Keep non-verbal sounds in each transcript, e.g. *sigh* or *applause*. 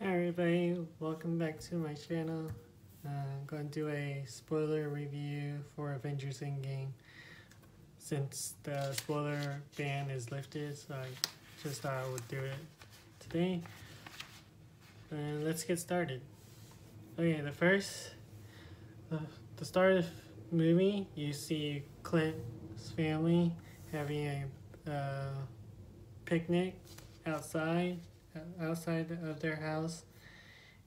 Hi everybody, welcome back to my channel. Uh, I'm going to do a spoiler review for Avengers Endgame since the spoiler ban is lifted, so I just thought I would do it today. And let's get started. Okay, the first, the, the start of the movie, you see Clint's family having a uh, picnic outside outside of their house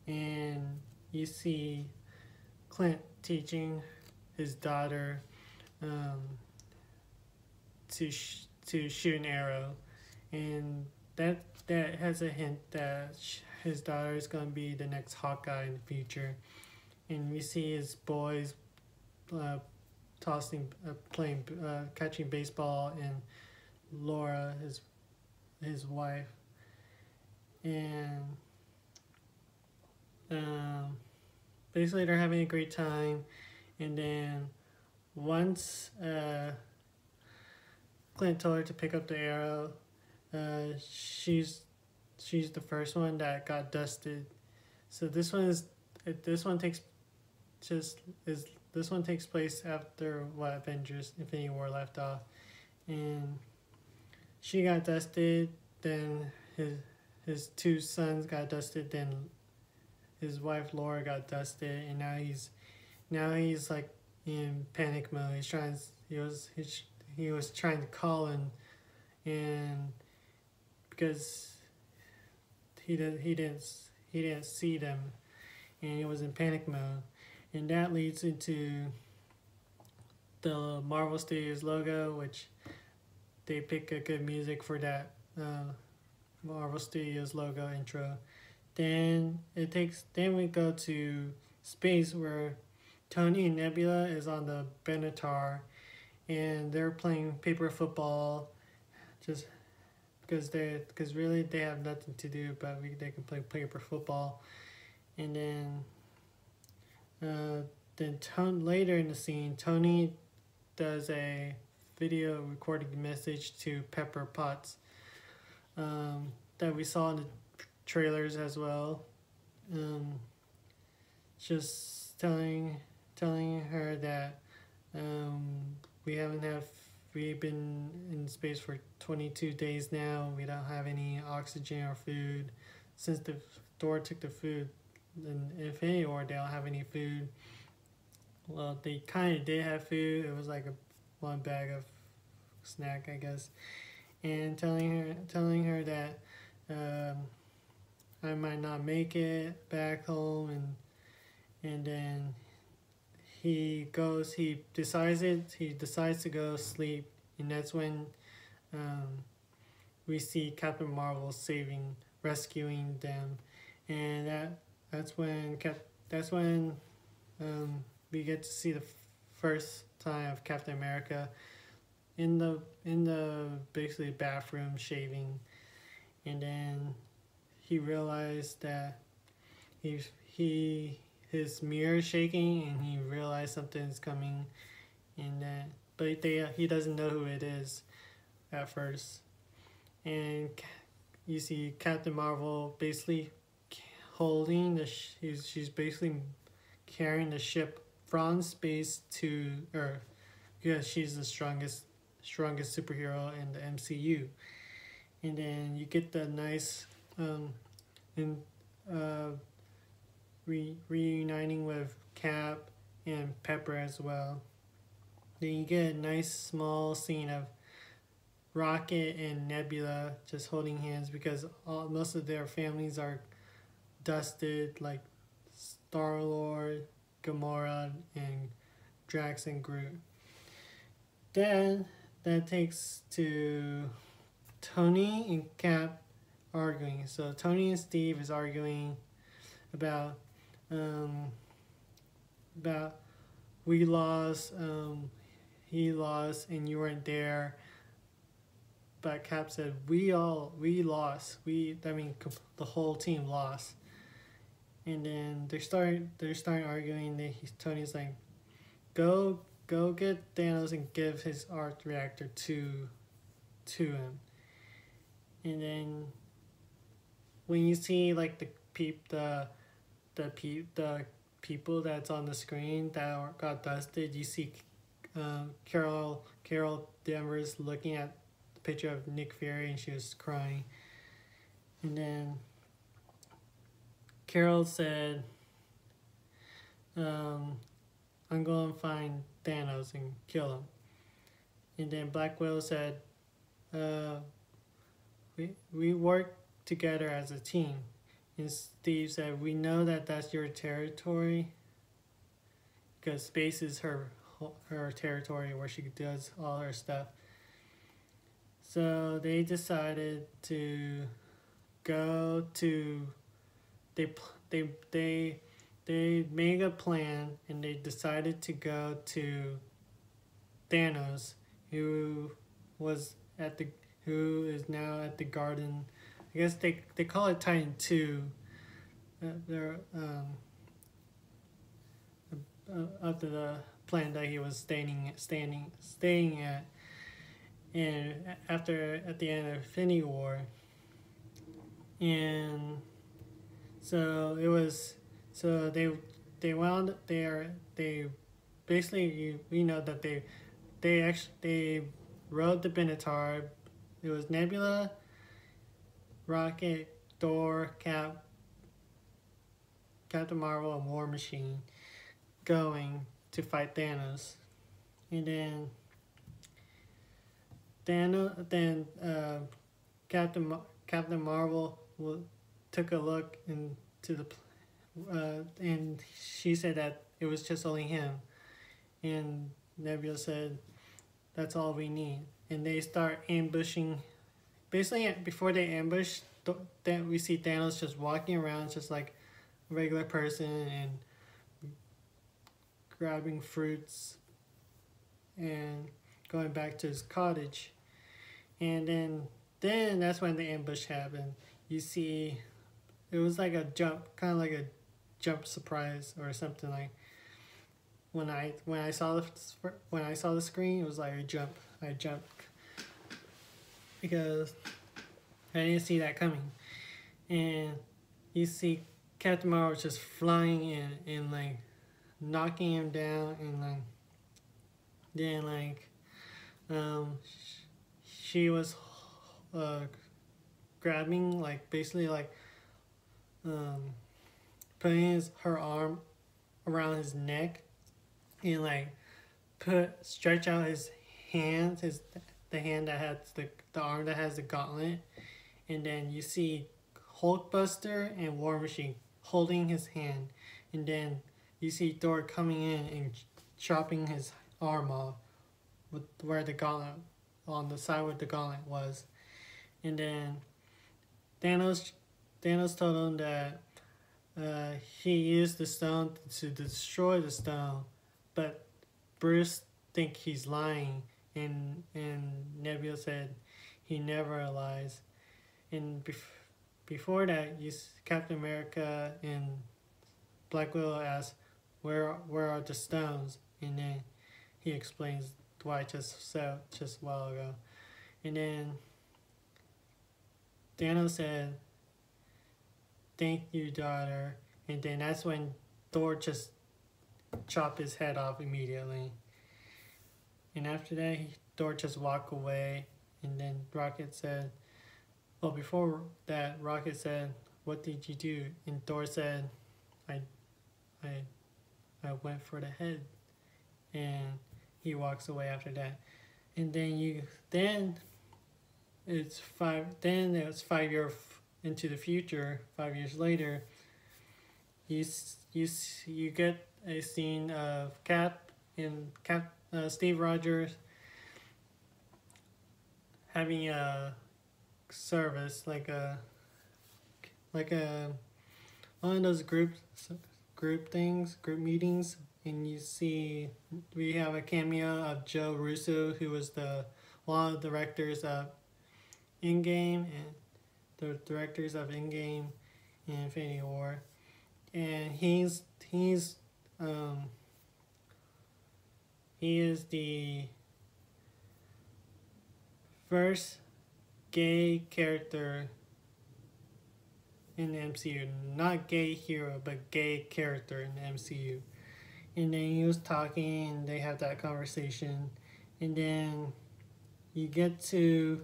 and you see Clint teaching his daughter um, to sh- to shoot an arrow and that that has a hint that his daughter is going to be the next Hawkeye in the future and we see his boys uh, tossing uh, playing uh, catching baseball and Laura his his wife and um, basically they're having a great time. And then once uh, Clint told her to pick up the arrow uh, she's she's the first one that got dusted. So this one is this one takes just is this one takes place after what Avengers Infinity War left off. And she got dusted then his his two sons got dusted, then his wife Laura got dusted, and now he's now he's like in panic mode. He's trying. He was he, he was trying to call and and because he did he didn't he didn't see them, and he was in panic mode, and that leads into the Marvel Studios logo, which they pick a good music for that. Uh, Marvel Studios logo intro. Then it takes then we go to space where Tony and Nebula is on the Benatar and they're playing paper football just because they because really they have nothing to do but we, they can play paper football and then uh, then Tony, later in the scene Tony does a video recording message to Pepper Potts um, that we saw in the trailers as well. Um, just telling telling her that um, we haven't have we've been in space for 22 days now. We don't have any oxygen or food since the door took the food. And if any or they don't have any food. Well, they kind of did have food. It was like a one bag of snack, I guess and telling her telling her that um, I might not make it back home and and then he goes he decides it he decides to go sleep. And that's when um, we see Captain Marvel saving rescuing them. And that that's when Cap that's when um, we get to see the first time of Captain America in the in the basically bathroom shaving. And then he realized that he he his mirror is shaking and he realized something's coming and that but they he doesn't know who it is at first. And you see Captain Marvel basically holding the she's she's basically carrying the ship from space to Earth because she's the strongest strongest superhero in the MCU. And then you get the nice um, and uh, re- reuniting with Cap and Pepper as well. Then you get a nice small scene of Rocket and Nebula just holding hands because all, most of their families are dusted, like Star Lord, Gamora, and Drax and Groot. Then that takes to Tony and Cap arguing. So Tony and Steve is arguing about um, about we lost, um, he lost, and you weren't there. But Cap said we all we lost. We I mean the whole team lost. And then they start they're starting arguing. They Tony's like, go go get Thanos and give his arc reactor to to him. And then when you see like the peep the the peep the people that's on the screen that got dusted. You see um, Carol Carol Danvers looking at the picture of Nick Fury and she was crying. And then Carol said, um, "I'm going to find Thanos and kill him." And then Black Widow said, uh, "We we work together as a team." And Steve said, "We know that that's your territory." Because space is her her territory where she does all her stuff. So they decided to go to they they they they made a plan and they decided to go to Thanos who was at the who is now at the garden I guess they they call it Titan 2 uh, they're um uh, the plan that he was standing standing staying at. And after at the end of Infinity War. And so it was so they they wound there they basically you we know that they they actually they rode the Benatar. It was Nebula Rocket Thor Cap Captain Marvel and War Machine going to fight Thanos. And then Thanos then uh, Captain Captain Marvel w- took a look into the uh, and she said that it was just only him. And Nebula said that's all we need. And they start ambushing. Basically before they ambush then we see Thanos just walking around just like a regular person and grabbing fruits and going back to his cottage. And then then that's when the ambush happened. You see it was like a jump kind of like a jump surprise or something like when i when i saw the when i saw the screen it was like a jump i jumped because i didn't see that coming. And you see captain marvel just flying in and like knocking him down and like then like um she was uh grabbing like basically like um putting his her arm around his neck and like put stretch out his hands, his the hand that has the the arm that has the gauntlet. And then you see Hulkbuster and War Machine holding his hand. And then you see Thor coming in and chopping his arm off with where the gauntlet on the side where the gauntlet was. And then Thanos Thanos told him that uh, he used the stone to destroy the stone, but Bruce think he's lying, and and Nebula said he never lies, and bef- before that, you Captain America and Black Widow asked where where are the stones, and then he explains I just said just a while ago, and then Daniel said, "Thank you, daughter," and then that's when Thor just chopped his head off immediately. And after that, Thor just walked away, and then Rocket said, "Well, before that, Rocket said, "What did you do?" And Thor said, "I, I, I went for the head," and he walks away after that. And then you then it's five then it's five year into the future five years later you you you get a scene of cap and cap uh, steve rogers having a service like a like a one of those group group things group meetings and you see we have a cameo of joe russo who was the one of the directors of Endgame and the directors of Endgame and Infinity War, and he's he's um, he is the first gay character in the MCU. Not gay hero, but gay character in the MCU. And then he was talking, and they have that conversation. And then you get to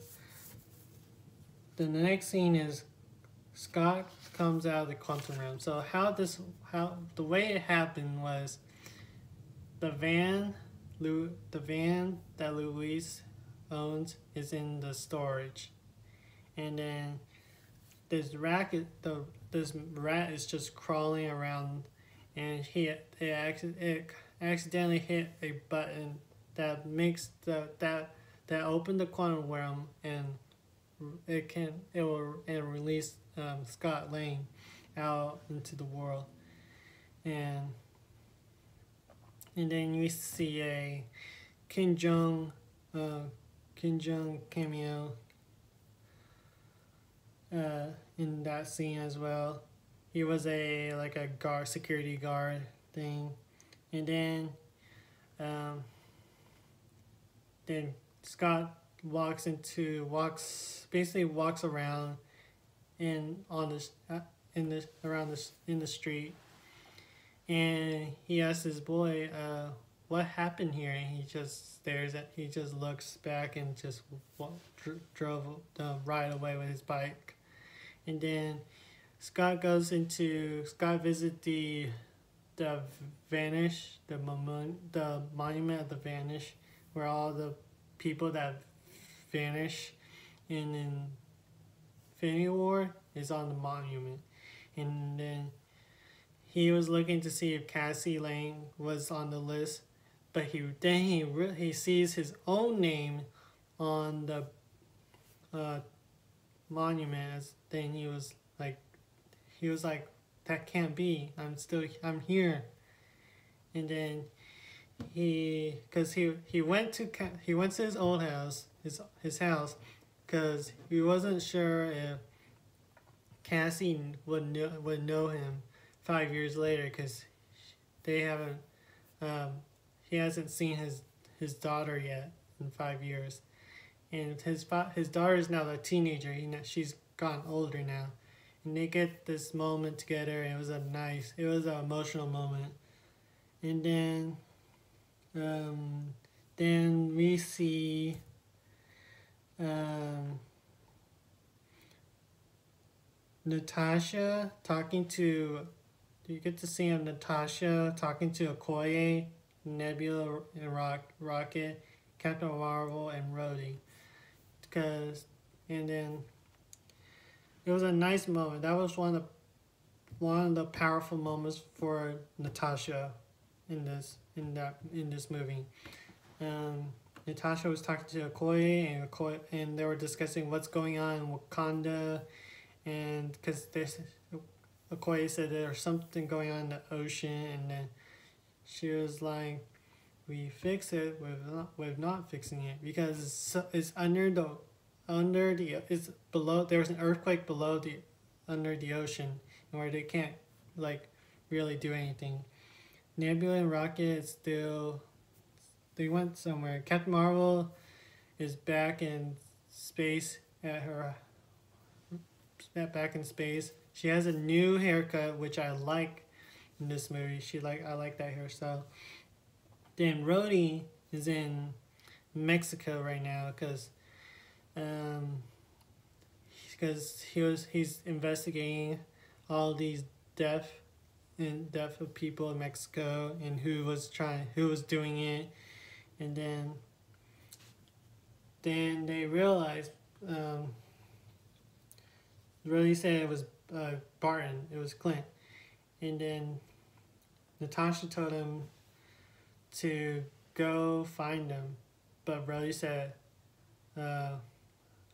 the next scene is Scott comes out of the quantum realm. So how this how the way it happened was the van Lou the van that Luis owns is in the storage. And then this rat the this rat is just crawling around and he it, it accidentally hit a button that makes the that that opened the quantum realm and it can it will and release um, Scott Lang out into the world. And and then you see a Kim Jong uh, Ken Jeong cameo uh, in that scene as well. He was a like a guard security guard thing, and then um, then Scott walks into walks basically walks around in on this uh, in this around this in the street. And he asks his boy uh, what happened here? And he just stares at he just looks back and just dr- drove the ride away with his bike. And then scott goes into scott visits the the vanish the moment the monument of the vanish where all the people that vanish then Infinity War is on the monument. And then he was looking to see if Cassie Lang was on the list, but he then he he sees his own name on the uh, monument. Then he was like, he was like, that can't be. I'm still I'm here. And then he because he he went to he went to his old house his his house because he wasn't sure if Cassie would know, would know him five years later because they haven't um, he hasn't seen his his daughter yet in five years. And his his daughter is now a teenager he she's gotten older now. And they get this moment together it was a nice it was an emotional moment. And then um, then we see um, Natasha talking to. You get to see him, Natasha talking to Okoye, Nebula, and Rock, Rocket, Captain Marvel, and Rhodey. Because, and then it was a nice moment. That was one of the one of the powerful moments for Natasha in this in that in this movie. Um, Natasha was talking to Okoye and Okoye, and they were discussing what's going on in Wakanda, and because this Okoye said there's something going on in the ocean, and then she was like, "We fix it with not with not fixing it because it's, it's under the under the it's below there's an earthquake below the under the ocean where they can't like really do anything." Nebula and Rocket is still they went somewhere. Captain Marvel is back in space at her back in space. She has a new haircut which I like in this movie. She like I like that hairstyle. Then Rhodey is in Mexico right now because um because he was he's investigating all these death and death of people in Mexico and who was trying who was doing it and then then they realized um, Rhodey said it was uh, Barton it was Clint. And then Natasha told him to go find him. But Rhodey said uh,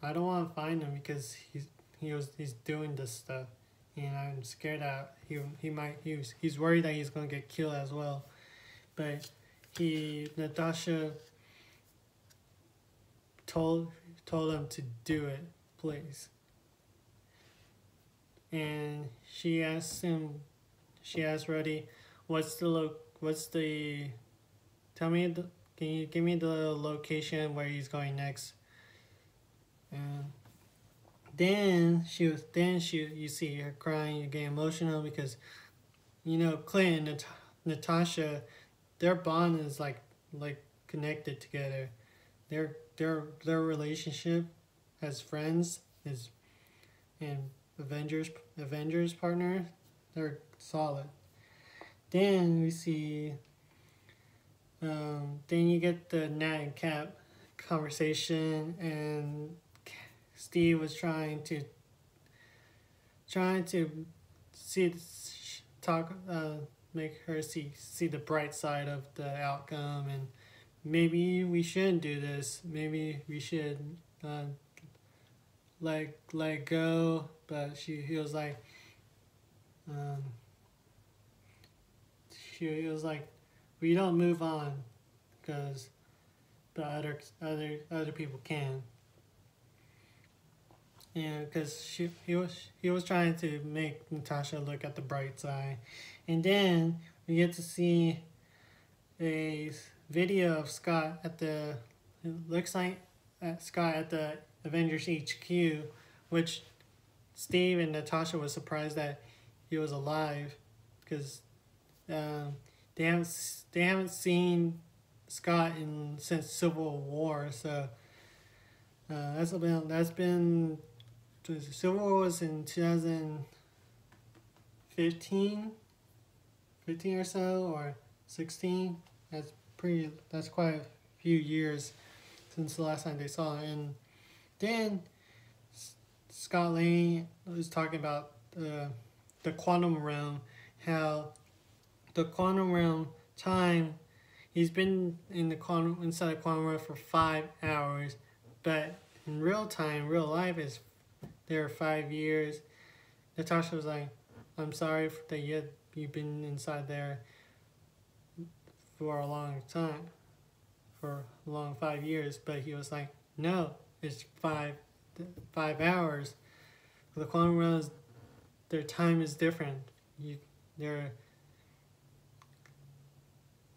I don't want to find him because he's he was he's doing this stuff. And I'm scared that he he might he was, he's worried that he's gonna get killed as well, but he Natasha told told him to do it, please. And she asked him, she asked Rhodey, what's the lo- what's the, tell me the, can you give me the location where he's going next? And then she was then she you see her crying, you get emotional because you know Clint and Nat- Natasha, their bond is like like connected together. Their their their relationship as friends is and Avengers Avengers partner, they're solid. Then we see um, then you get the Nat and Cap conversation and Steve was trying to trying to see talk uh, make her see see the bright side of the outcome and maybe we shouldn't do this. Maybe we should uh, let let go but she he was like um, she he was like we don't move on because the other other other people can. Yeah, because she he was he was trying to make Natasha look at the bright side, and then we get to see a video of Scott at the looks like at Scott at the Avengers HQ, which Steve and Natasha was surprised that he was alive, because um, they haven't they haven't seen Scott in since Civil War, so uh, that's been that's been Civil War was in 2015, 15 or so, or 16. That's pretty. That's quite a few years since the last time they saw it. And then Scott Lang was talking about uh, the quantum realm, how the quantum realm time. He's been in the quantum inside the quantum realm for five hours, but in real time, real life is there are five years. Natasha was like, I'm sorry that you you've been inside there for a long time, for a long five years. But he was like, no, it's five, five hours. The quantum realms, their time is different. You, they're,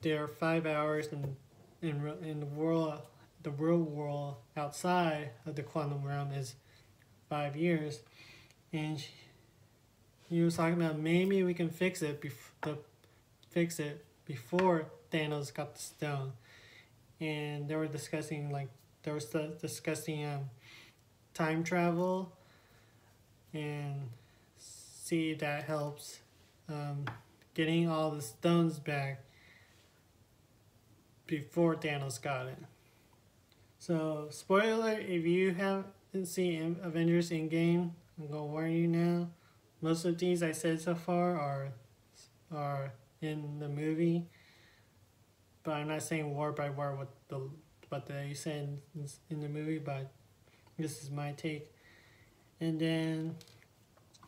there are five hours in, in, in the world, the real world outside of the quantum realm is five years, and she, he was talking about maybe we can fix it bef- the, fix it before Thanos got the stone, and they were discussing like they were discussing um, time travel, and see if that helps um, getting all the stones back before Thanos got it. So, spoiler if you have didn't seen Avengers Endgame. I'm gonna warn you now. Most of these I said so far are are in the movie, but I'm not saying word by word what the what they said in, in the movie. But this is my take. And then,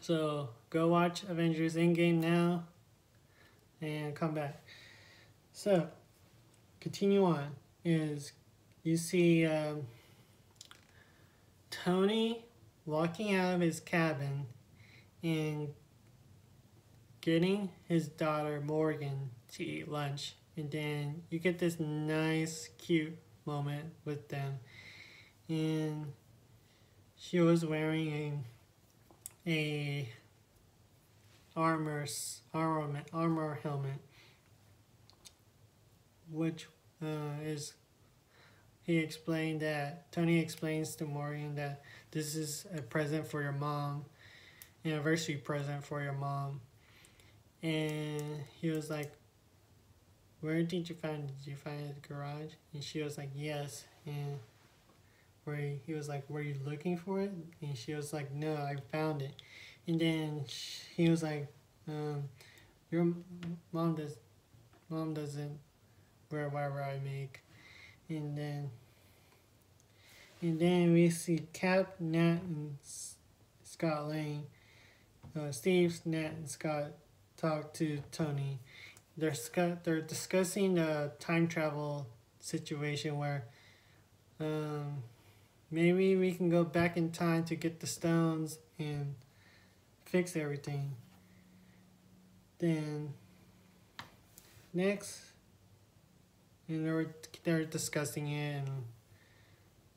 so go watch Avengers Endgame now, and come back. So, continue on. Is you see. Um, Tony walking out of his cabin and getting his daughter Morgan to eat lunch. And then you get this nice, cute moment with them. And she was wearing a, a armor, armor, armor helmet, which uh, is he explained that Tony explains to Morgan that this is a present for your mom, anniversary present for your mom. And he was like, Where did you find? Did you find it in the garage? And she was like, Yes. And where he, was like, Were you looking for it? And she was like, No, I found it. And then he was like, um, Your mom does, mom doesn't wear whatever I make and then and then we see Cap, Nat, and Scott Lang. Uh, Steve, Nat, and Scott talk to Tony. They're they're discussing the time travel situation where um, maybe we can go back in time to get the stones and fix everything. Then next and they were they were discussing it and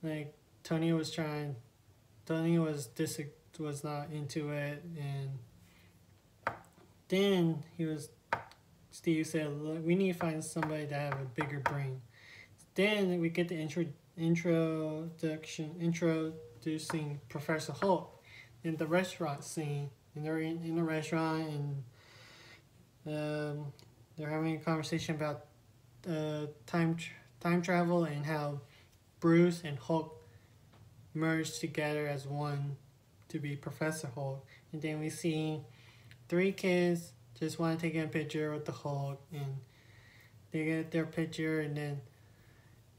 like Tony was trying Tony was dis was not into it, and then he was. Steve said, "Look, we need to find somebody that have a bigger brain." Then we get the intro introduction introducing Professor Hulk in the restaurant scene, and they're in, in the restaurant and um, they're having a conversation about uh, time tra- time travel and how Bruce and Hulk merged together as one to be Professor Hulk. And then we see three kids just want to take a picture with the Hulk, and they get their picture, and then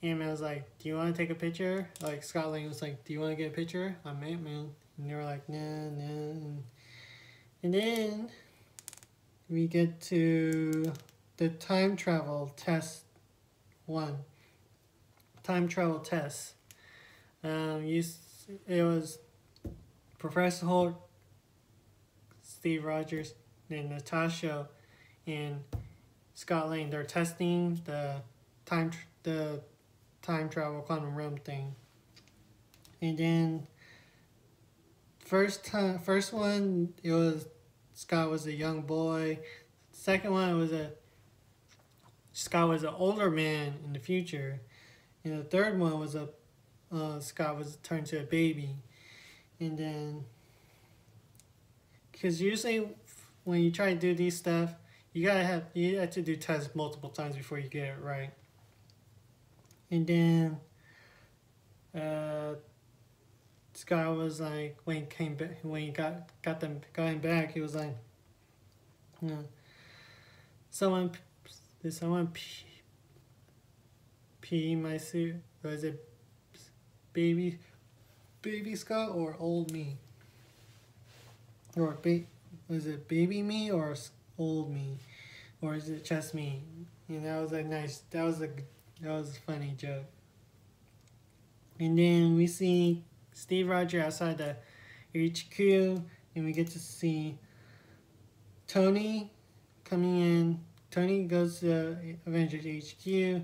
Ant-Man was like, "Do you want to take a picture?" Like Scott Lang was like, "Do you want to get a picture?" I'm Ant-Man, and they were like, "Nah, nah." And then we get to the time travel test one. Time travel test. Um, you, it was Professor Hulk, Steve Rogers, and Natasha, and Scott Lang. They're testing the time the time travel quantum realm thing. And then first time first one it was Scott was a young boy. Second one was a Scott was an older man in the future. And the third one was a uh, Scott was turned to a baby. And then because usually when you try to do these stuff, you gotta have you have to do tests multiple times before you get it right. And then uh, Scott was like when he came back when he got got them going back, he was like, you know, someone someone pee, pee my suit? Was it baby baby Scott or old me? Or ba- was it baby me or old me? Or is it just me? And that was a nice that was a that was a funny joke. And then we see Steve Rogers outside the HQ, and we get to see Tony coming in. Tony goes to Avengers HQ,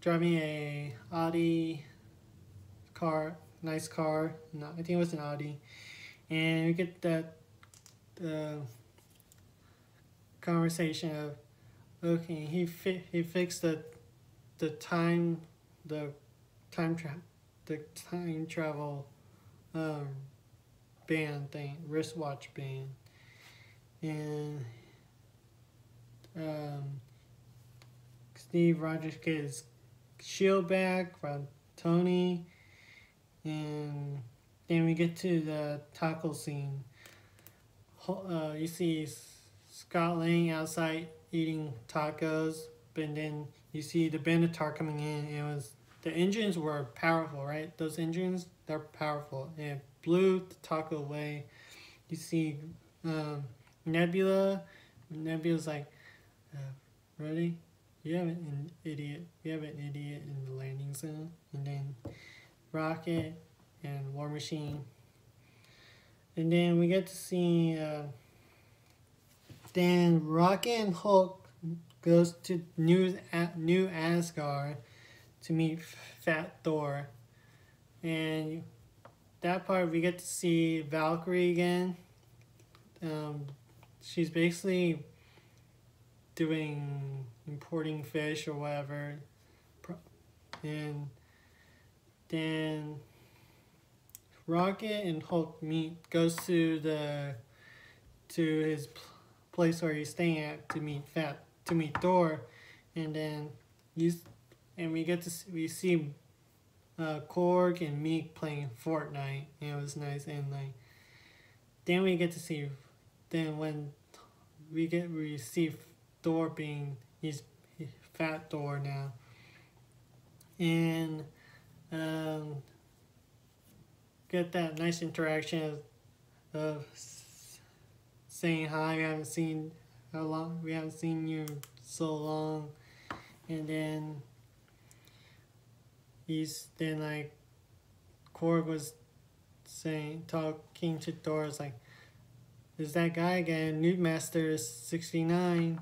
driving a Audi car, nice car. No, I think it was an Audi, and we get that uh, conversation of okay, he fi- he fixed the the time the time trap the time travel um, band thing wristwatch band and um, Steve Rogers gets shield back from Tony and then we get to the taco scene uh, you see Scott Lang outside eating tacos but then you see the Benatar coming in. It was the engines were powerful, right? Those engines they're powerful. And blew the taco away. You see um, Nebula. Nebula's like, uh, ready? You have an idiot. You have an idiot in the landing zone. And then Rocket and War Machine. And then we get to see uh, then Rocket and Hulk goes to New New Asgard to meet Fat Thor, and that part we get to see Valkyrie again. Um, she's basically doing importing fish or whatever, and then Rocket and Hulk meet goes to the to his place where he's staying at to meet Fat to meet Thor, and then you and we get to see, we see uh, Korg and Miek playing Fortnite, and it was nice. And like then we get to see then when we get we see Thor being he's, fat Thor now, and um, get that nice interaction of, of saying hi. We haven't seen how long we haven't seen you so long and then he's then like Korg was saying talking to Doris like there's that guy again Noobmaster is 69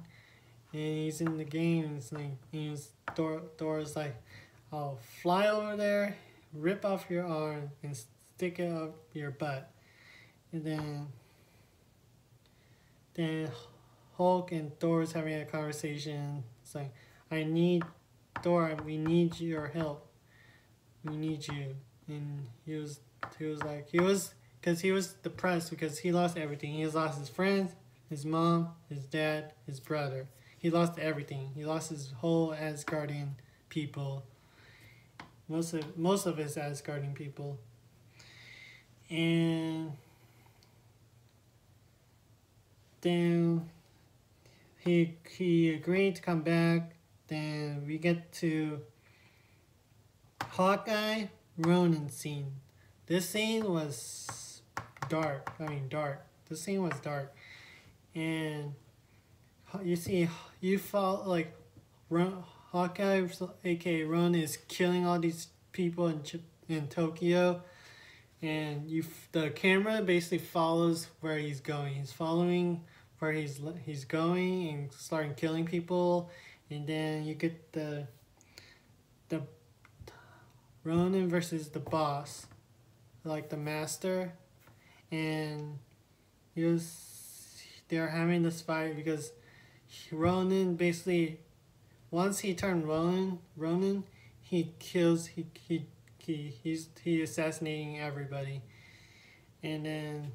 and he's in the game and it's like he was Thor like I'll fly over there rip off your arm and stick it up your butt. And then, then Hulk and Thor's having a conversation. It's like, I need Thor. We need your help. We need you. And he was, he was like, he was, because he was depressed because he lost everything. He lost his friends, his mom, his dad, his brother. He lost everything. He lost his whole Asgardian people. Most of most of his Asgardian people. And then he he agreed to come back. Then we get to Hawkeye Ronin scene. This scene was dark. I mean dark. This scene was dark, and you see you fall like run Hawkeye, aka Run, is killing all these people in in Tokyo, and you the camera basically follows where he's going. He's following where he's he's going and starting killing people, and then you get the the Ronin versus the boss, like the master, and was they're having this fight because Ronin basically once he turned Ronin Ronin he kills he he, he he's he assassinating everybody. And then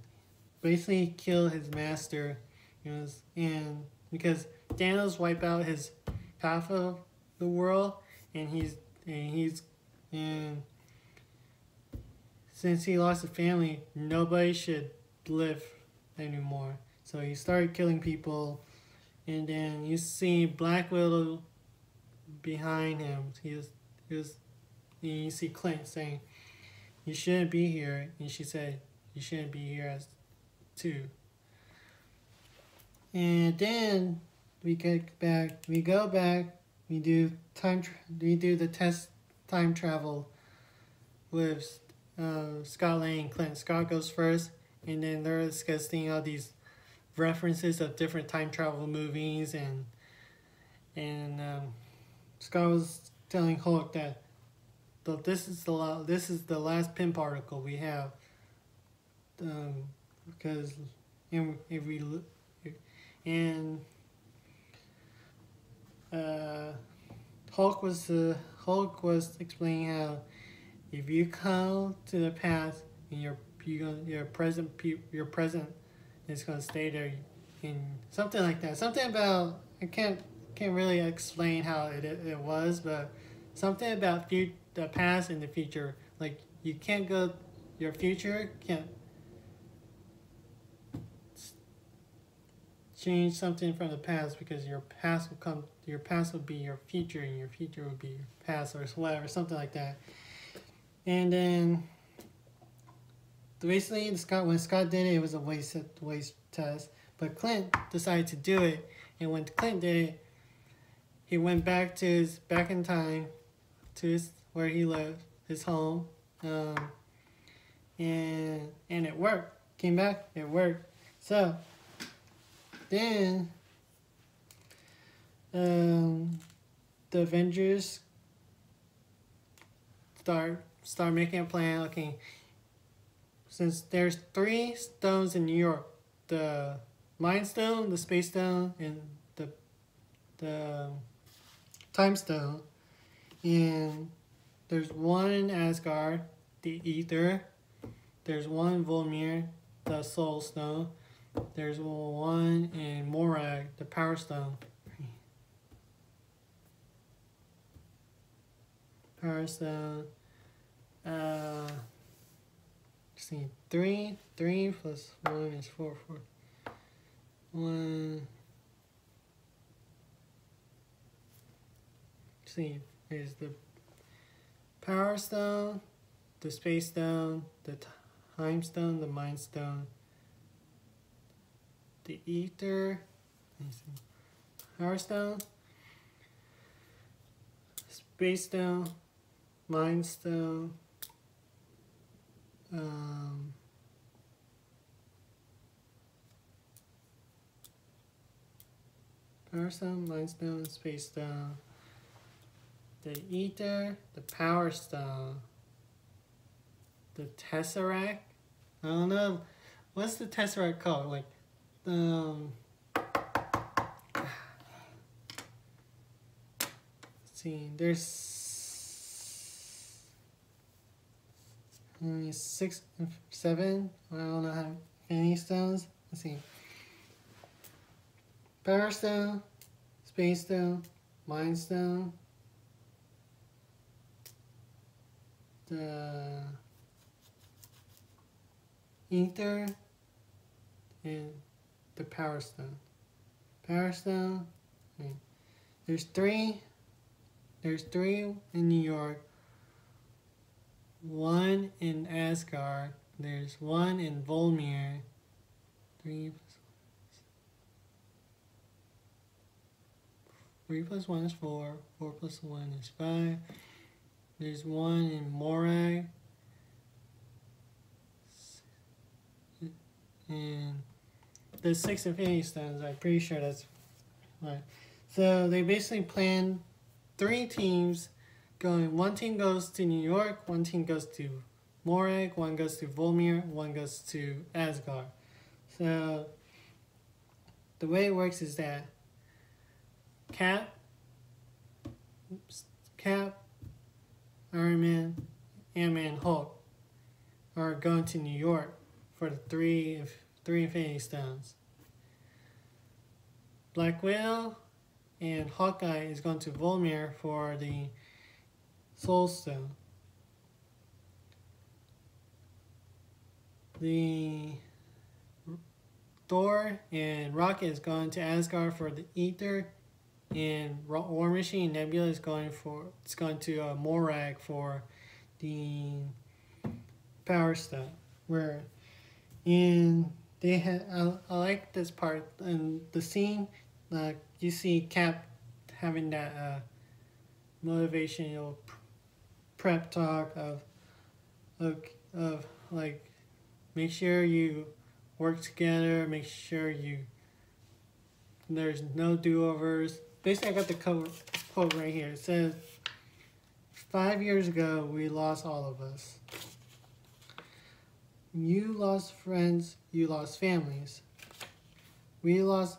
basically kill his master. You know and because Thanos wipe out his half of the world and he's and he's and since he lost a family nobody should live anymore. So he started killing people. And then you see Black Widow behind him. He was, and you see Clint saying, "You shouldn't be here," and she said, "You shouldn't be here as too." And then we get back. We go back. We do time. we do the test time travel with uh, Scott and Clint. Scott goes first, and then they're discussing all these references of different time travel movies and and um, Scott was telling Hulk that the, this is the this is the last Pym particle we have um, because and if we and uh, Hulk was uh, Hulk was explaining how if you come to the past and your you your present your present it's gonna stay there in something like that. Something about I can't can't really explain how it it was, but something about the past and the future. Like you can't go your future can't change something from the past because your past will come your past will be your future and your future will be your past or whatever something like that and then basically Scott when Scott did it, it was a waste waste test. But Clint decided to do it, and when Clint did it, he went back to his back in time, to his where he lived, his home, um, and and it worked. Came back, it worked. So then, um, the Avengers start start making a plan. Okay, since there's three stones in New York, the Mind Stone, the Space Stone, and the the Time Stone, and there's one Asgard, the Ether. There's one in Vormir, the Soul Stone. There's one in Morag, the Power Stone. Power Stone. Uh, see, three, three plus one is four, four. One. See, here's the power stone, the space stone, the time stone, the mind stone, the ether, power stone, space stone, mind stone, um, Power Stone, Mind Stone, Space Stone, the Ether, the Power Stone, the Tesseract. I don't know. What's the Tesseract called? Like, um. *sighs* See. There's six, seven. I don't know how many stones. Let's see. Power Stone, Space Stone, Mind Stone, the Aether, and the Power Stone. Power Stone, there's three, there's three in New York, one in Asgard, there's one in Vormir, three Three plus one is four. Four plus one is five. There's one in Morag. And the six Infinity Stones, I'm pretty sure that's right. So they basically plan three teams going. One team goes to New York, one team goes to Morag, one goes to Vormir, one goes to Asgard. So the way it works is that Cap, Cap, Iron Man, Ant Man, Hulk are going to New York for the three three Infinity Stones. Black Widow and Hawkeye is going to Vormir for the Soul Stone. The Thor and Rocket is going to Asgard for the Aether and War Machine Nebula is going for it's going to uh, Morag for the Power Stone. Where in they had I, I like this part and the scene like you see Cap having that uh, motivational prep talk of of of like make sure you work together, make sure you there's no do-overs basically I got the quote, quote right here. It says, five years ago, we lost all of us. You lost friends, you lost families. We lost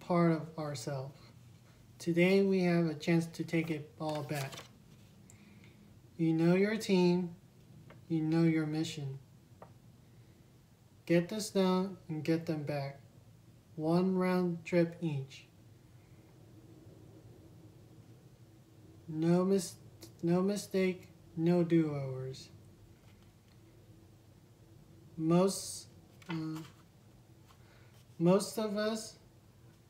part of ourselves. Today we have a chance to take it all back. You know your team, you know your mission. Get this down and get them back. One round trip each. No mis no mistake, no do-overs. Most uh, most of us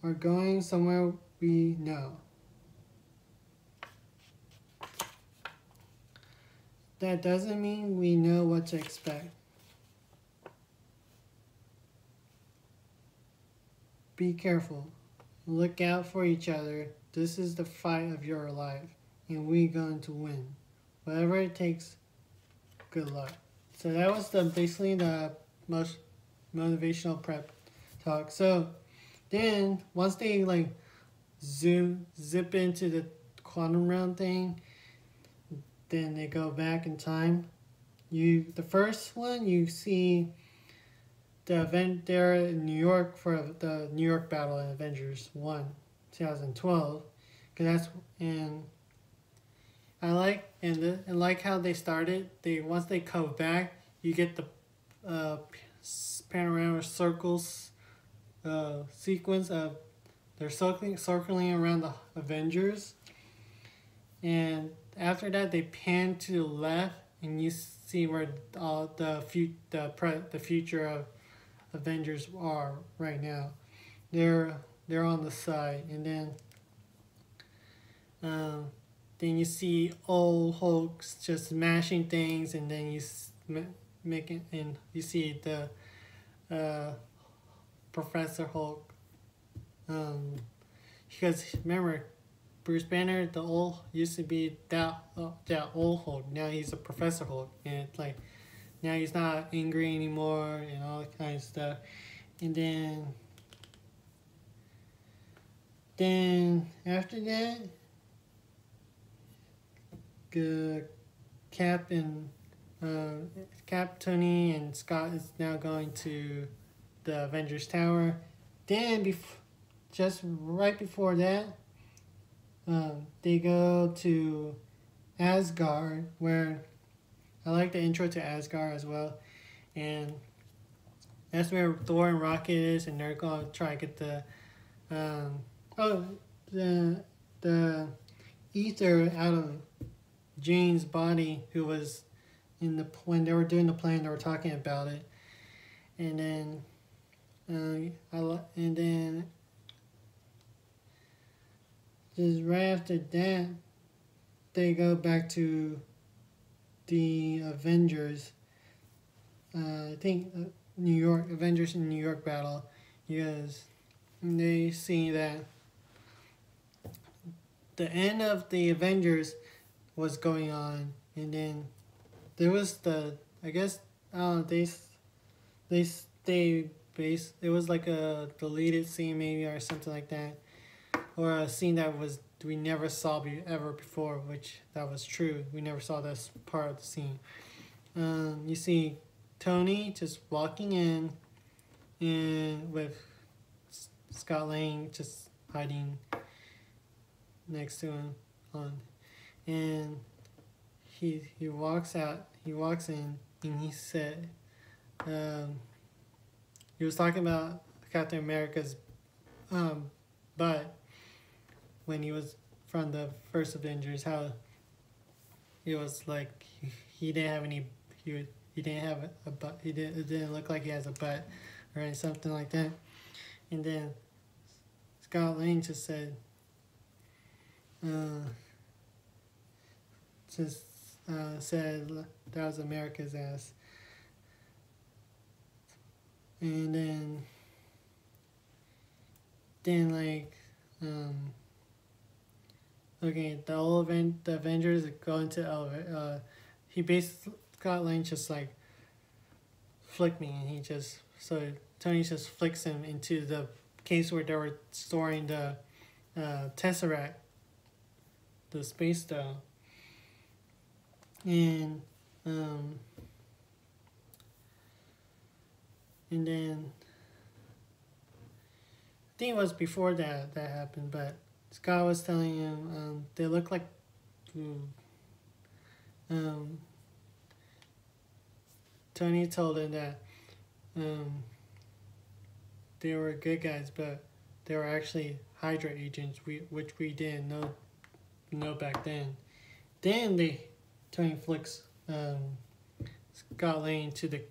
are going somewhere we know. That doesn't mean we know what to expect. Be careful. Look out for each other. This is the fight of your life and we're going to win. Whatever it takes, good luck. So that was the basically the most motivational prep talk. So then once they like zoom zip into the quantum realm thing, then they go back in time. You the first one you see the event there in New York for the New York battle in Avengers 1 2012 because that's in I like and the, and like how they started. They once they come back, you get the uh, panorama circles uh, sequence of they're circling circling around the Avengers, and after that they pan to the left and you see where all the fu- the pre- the future of Avengers are right now. They're they're on the side, and then. Um, then you see old Hulks just smashing things, and then you make it, and you see the uh, Professor Hulk. Um, because remember, Bruce Banner, the old used to be that uh, that old Hulk. Now he's a Professor Hulk, and it's like now he's not angry anymore and all that kind of stuff. And then then after that uh, Cap and uh, Cap, Tony, and Scott is now going to the Avengers Tower. Then, bef- just right before that, um, they go to Asgard, where I like the intro to Asgard as well, and that's where Thor and Rocket is, and they're gonna try to get the um, oh the the aether out of Jane's body, who was in the when they were doing the plan, they were talking about it, and then uh, I and then just right after that, they go back to the Avengers. Uh, I think uh, New York Avengers in New York battle, because they see that the end of the Avengers was going on, and then there was the I guess uh they they they base it was like a deleted scene maybe or something like that, or a scene that was we never saw be, ever before, which that was true. We never saw this part of the scene. Um, you see Tony just walking in, and with Scott Lang just hiding next to him on, and he he walks out. He walks in, and he said, um, he was talking about Captain America's um, butt when he was from the first Avengers. How it was like he, he didn't have any. He he didn't have a butt. He didn't. It didn't look like he has a butt, or something like that. And then Scott Lang just said, uh, just uh, said that was America's ass. And then, then like, um, okay, the whole event, the Avengers go into elevator. Uh, he basically Scott Lang just like flicked me, and he just so Tony just flicks him into the case where they were storing the uh, tesseract, the space stone, and um, and then I think it was before that that happened, but Scott was telling him um, they look like um, Tony told him that um, they were good guys, but they were actually Hydra agents, we which we didn't know know back then. Then they Tony flicks um, Scott Lang to the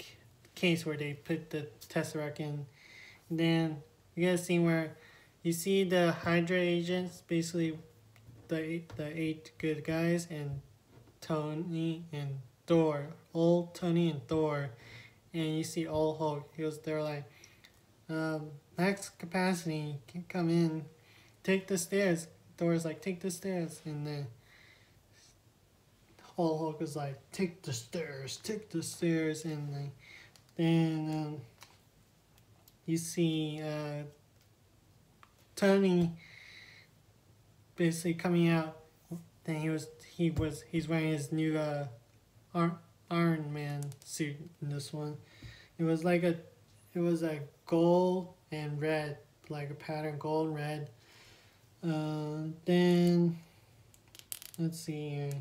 case where they put the Tesseract in. And then you get a scene where you see the Hydra agents, basically the eight, the eight good guys, and Tony and Thor, old Tony and Thor, and you see old Hulk. He was there like, um, max capacity can come in, take the stairs. Thor's like, take the stairs, and then old Hulk was like, take the stairs, take the stairs, and like, then um, you see uh, Tony basically coming out. Then he was he was he's wearing his new uh, Iron Man suit in this one. It was like a it was a gold and red, like a pattern gold and red. Uh, then let's see here.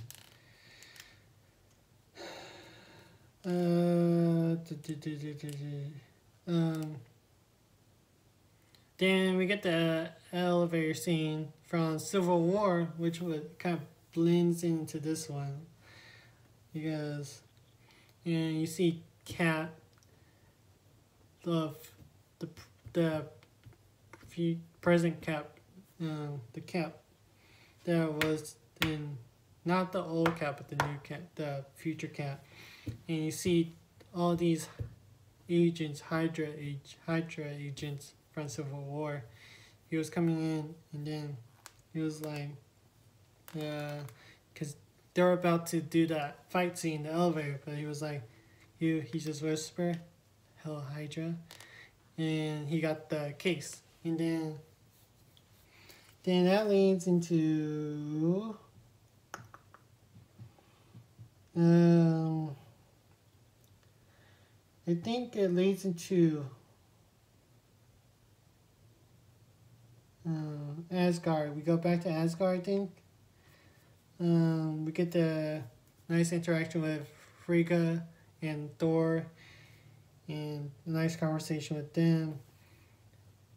Uh, um, then we get the elevator scene from Civil War, which would kind of blends into this one. Because and you see Cap the the the present Cap um, the Cap that was in not the old Cap but the new Cap the future Cap and you see all these agents, Hydra age, Hydra agents from Civil War. He was coming in, and then he was like, uh, cause they're about to do that fight scene in the elevator, but he was like, he he just whisper, "Hail Hydra," and he got the case, and then. Then that leads into um, I think it leads into um, Asgard. We go back to Asgard, I think. Um, we get the nice interaction with Frigga and Thor, and a nice conversation with them.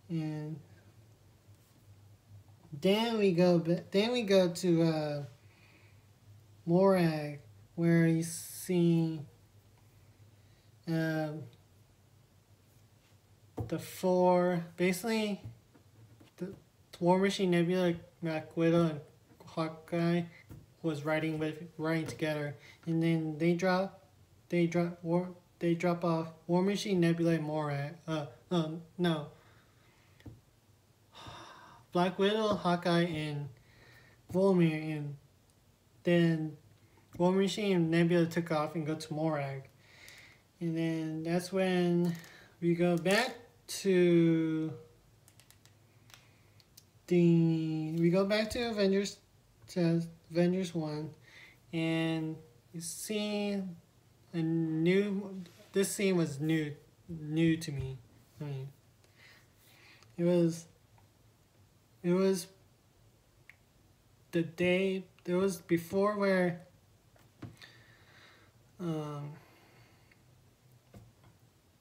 And then we go, then we go to uh, Morag, where you see um, the four, basically, the War Machine, Nebula, Black Widow, and Hawkeye was riding with riding together, and then they drop, they drop war, they drop off War Machine, Nebula, and Morag. Uh, no. *sighs* Black Widow, Hawkeye, and Vormir, and then War Machine and Nebula took off and go to Morag. And then that's when we go back to the we go back to Avengers to Avengers one and you see a new this scene was new new to me. I mean it was it was the day there was before where um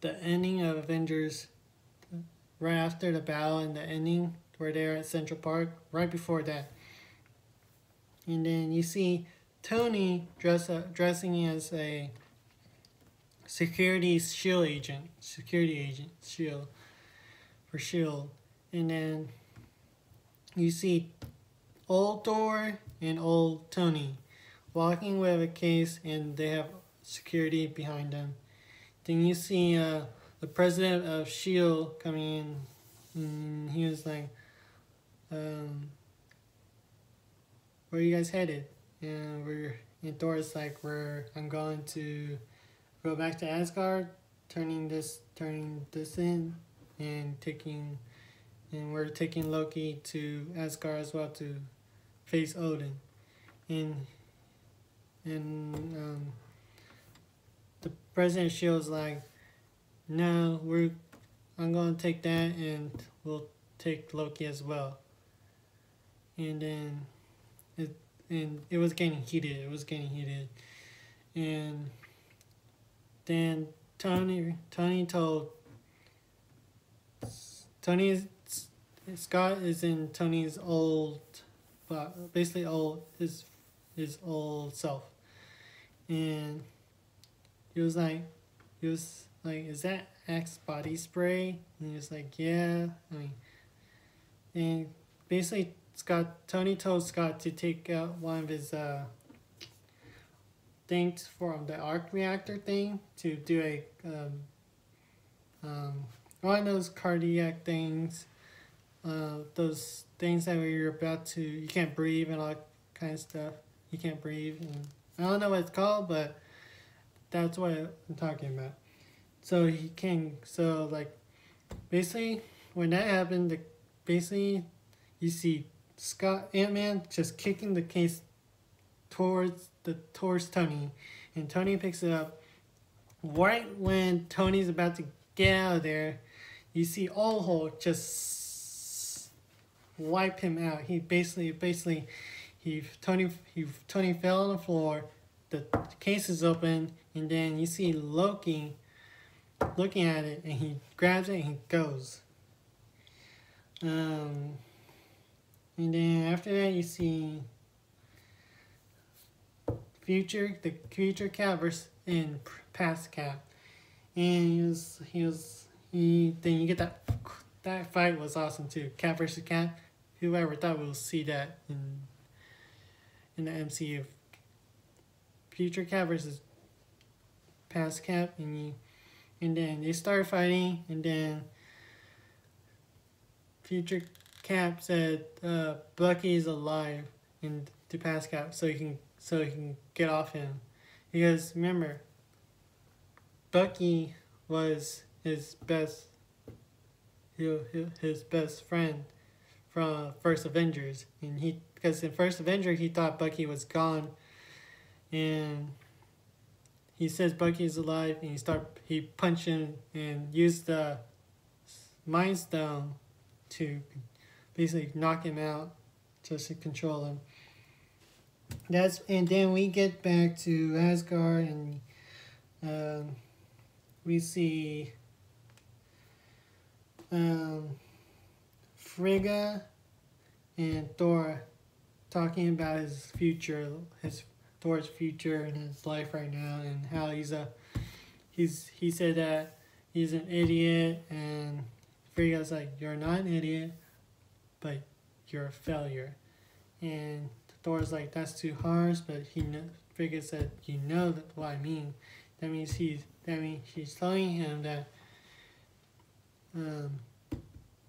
the ending of Avengers right after the battle and the ending where they're at Central Park, right before that. And then you see Tony dress up, dressing as a security shield agent, security agent shield for shield. And then you see old Thor and old Tony walking with a case and they have security behind them. Then you see uh, the president of Shield coming in, and he was like, um, "Where are you guys headed?" And we're and Thor's like, "We're I'm going to go back to Asgard, turning this turning this in, and taking, and we're taking Loki to Asgard as well to face Odin, and and um." The president Shield's like, no, we're I'm gonna take that and we'll take Loki as well. And then it and it was getting heated. It was getting heated, and then Tony Tony told Tony Scott is in Tony's old, basically old his his old self, and he was like, he was like, is that Axe body spray? And he was like, yeah. I mean, and basically Scott, Tony told Scott to take out one of his uh, things from the arc reactor thing to do a um, um, one of those cardiac things, uh, those things that you're about to, you can't breathe and all kind of stuff. You can't breathe. And I don't know what it's called, but that's what I'm talking about. So he can, so like, basically, when that happened, the, basically, you see Scott Ant Man just kicking the case towards the towards Tony, and Tony picks it up. Right when Tony's about to get out of there, you see Old Hulk just wipe him out. He basically basically he Tony he Tony fell on the floor. The case is open and then you see Loki looking at it and he grabs it and he goes. Um, and then after that you see future the future cap versus in past cap. And he was he was he then you get that that fight was awesome too. Cap versus Cap. Whoever thought we'll see that in in the MCU. Future Cap versus past Cap, and and then they start fighting, and then Future Cap said uh, Bucky is alive, and to past Cap, so he can so he can get off him, because remember, Bucky was his best, his best friend from First Avengers, and he because in First Avenger he thought Bucky was gone, and he says Bucky's alive, and he start he punch him and use the Mind Stone to basically knock him out, just to control him. That's and then we get back to Asgard and um, we see um, Frigga and Thor talking about his future, his Thor's future and his life right now, and how he's a he's he said that he's an idiot, and Frigga's like, "You're not an idiot, but you're a failure," and Thor's like, "That's too harsh," but he know, Frigga said, "You know what I mean." That means he's that means she's telling him that um,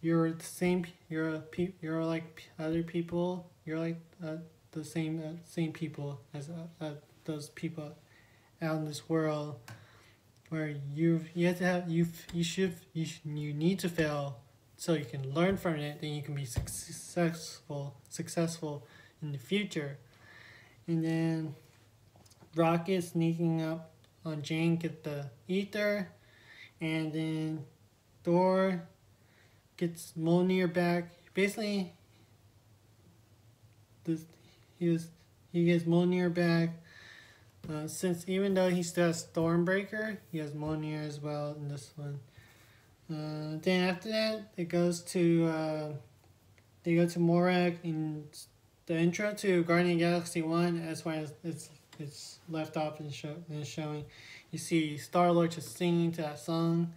you're the same. You're a pe- You're like other people. You're like uh, the same uh, same people as uh, uh, those people out in this world, where you you have to have you you should you sh- you need to fail so you can learn from it. Then you can be successful successful in the future, and then Rocket sneaking up on Jane get the aether, and then Thor gets Mjolnir back. Basically, this he was he gets Mjolnir back. Uh, since even though he still has Stormbreaker, he has Mjolnir as well in this one. Uh, then after that, it goes to uh, they go to Morag in the intro to Guardian Galaxy One. That's why it's, it's it's left off and show and showing. You see Star Lord just singing to that song,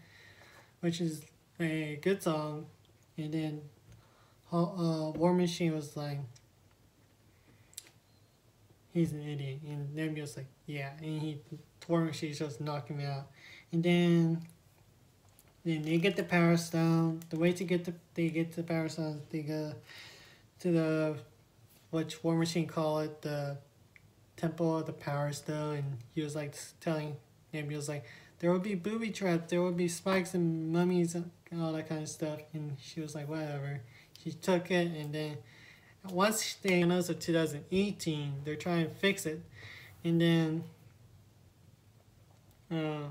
which is a good song, and then uh, War Machine was like, he's an idiot, and Nebula's like, yeah, and he War Machine just knocked him out, and then. Then they get the power stone. The way to get the they get the power stone, they go to the which War Machine call it the Temple of the Power Stone, and he was like telling Nebula's like there will be booby traps, there will be spikes and mummies and all that kind of stuff, and she was like whatever. She took it, and then once they announced it 2018, they're trying to fix it, and then. Uh,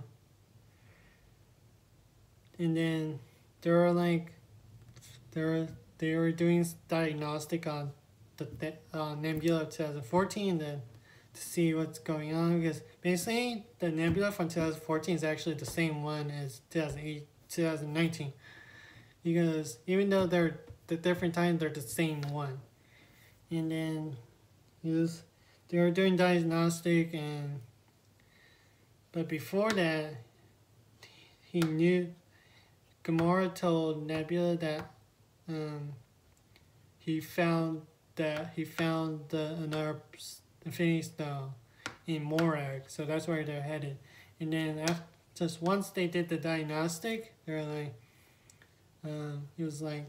and then they were like, they were they were doing diagnostic on the uh, Nebula 2014 then to see what's going on because basically the Nebula from 2014 is actually the same one as 2008 2019 because even though they're the different times they're the same one and then he was they were doing diagnostic and but before that he knew Gamora told Nebula that um, he found that he found the another Infinity Stone in Morag, so that's where they're headed. And then after, just once they did the diagnostic, they're like, um, he was like,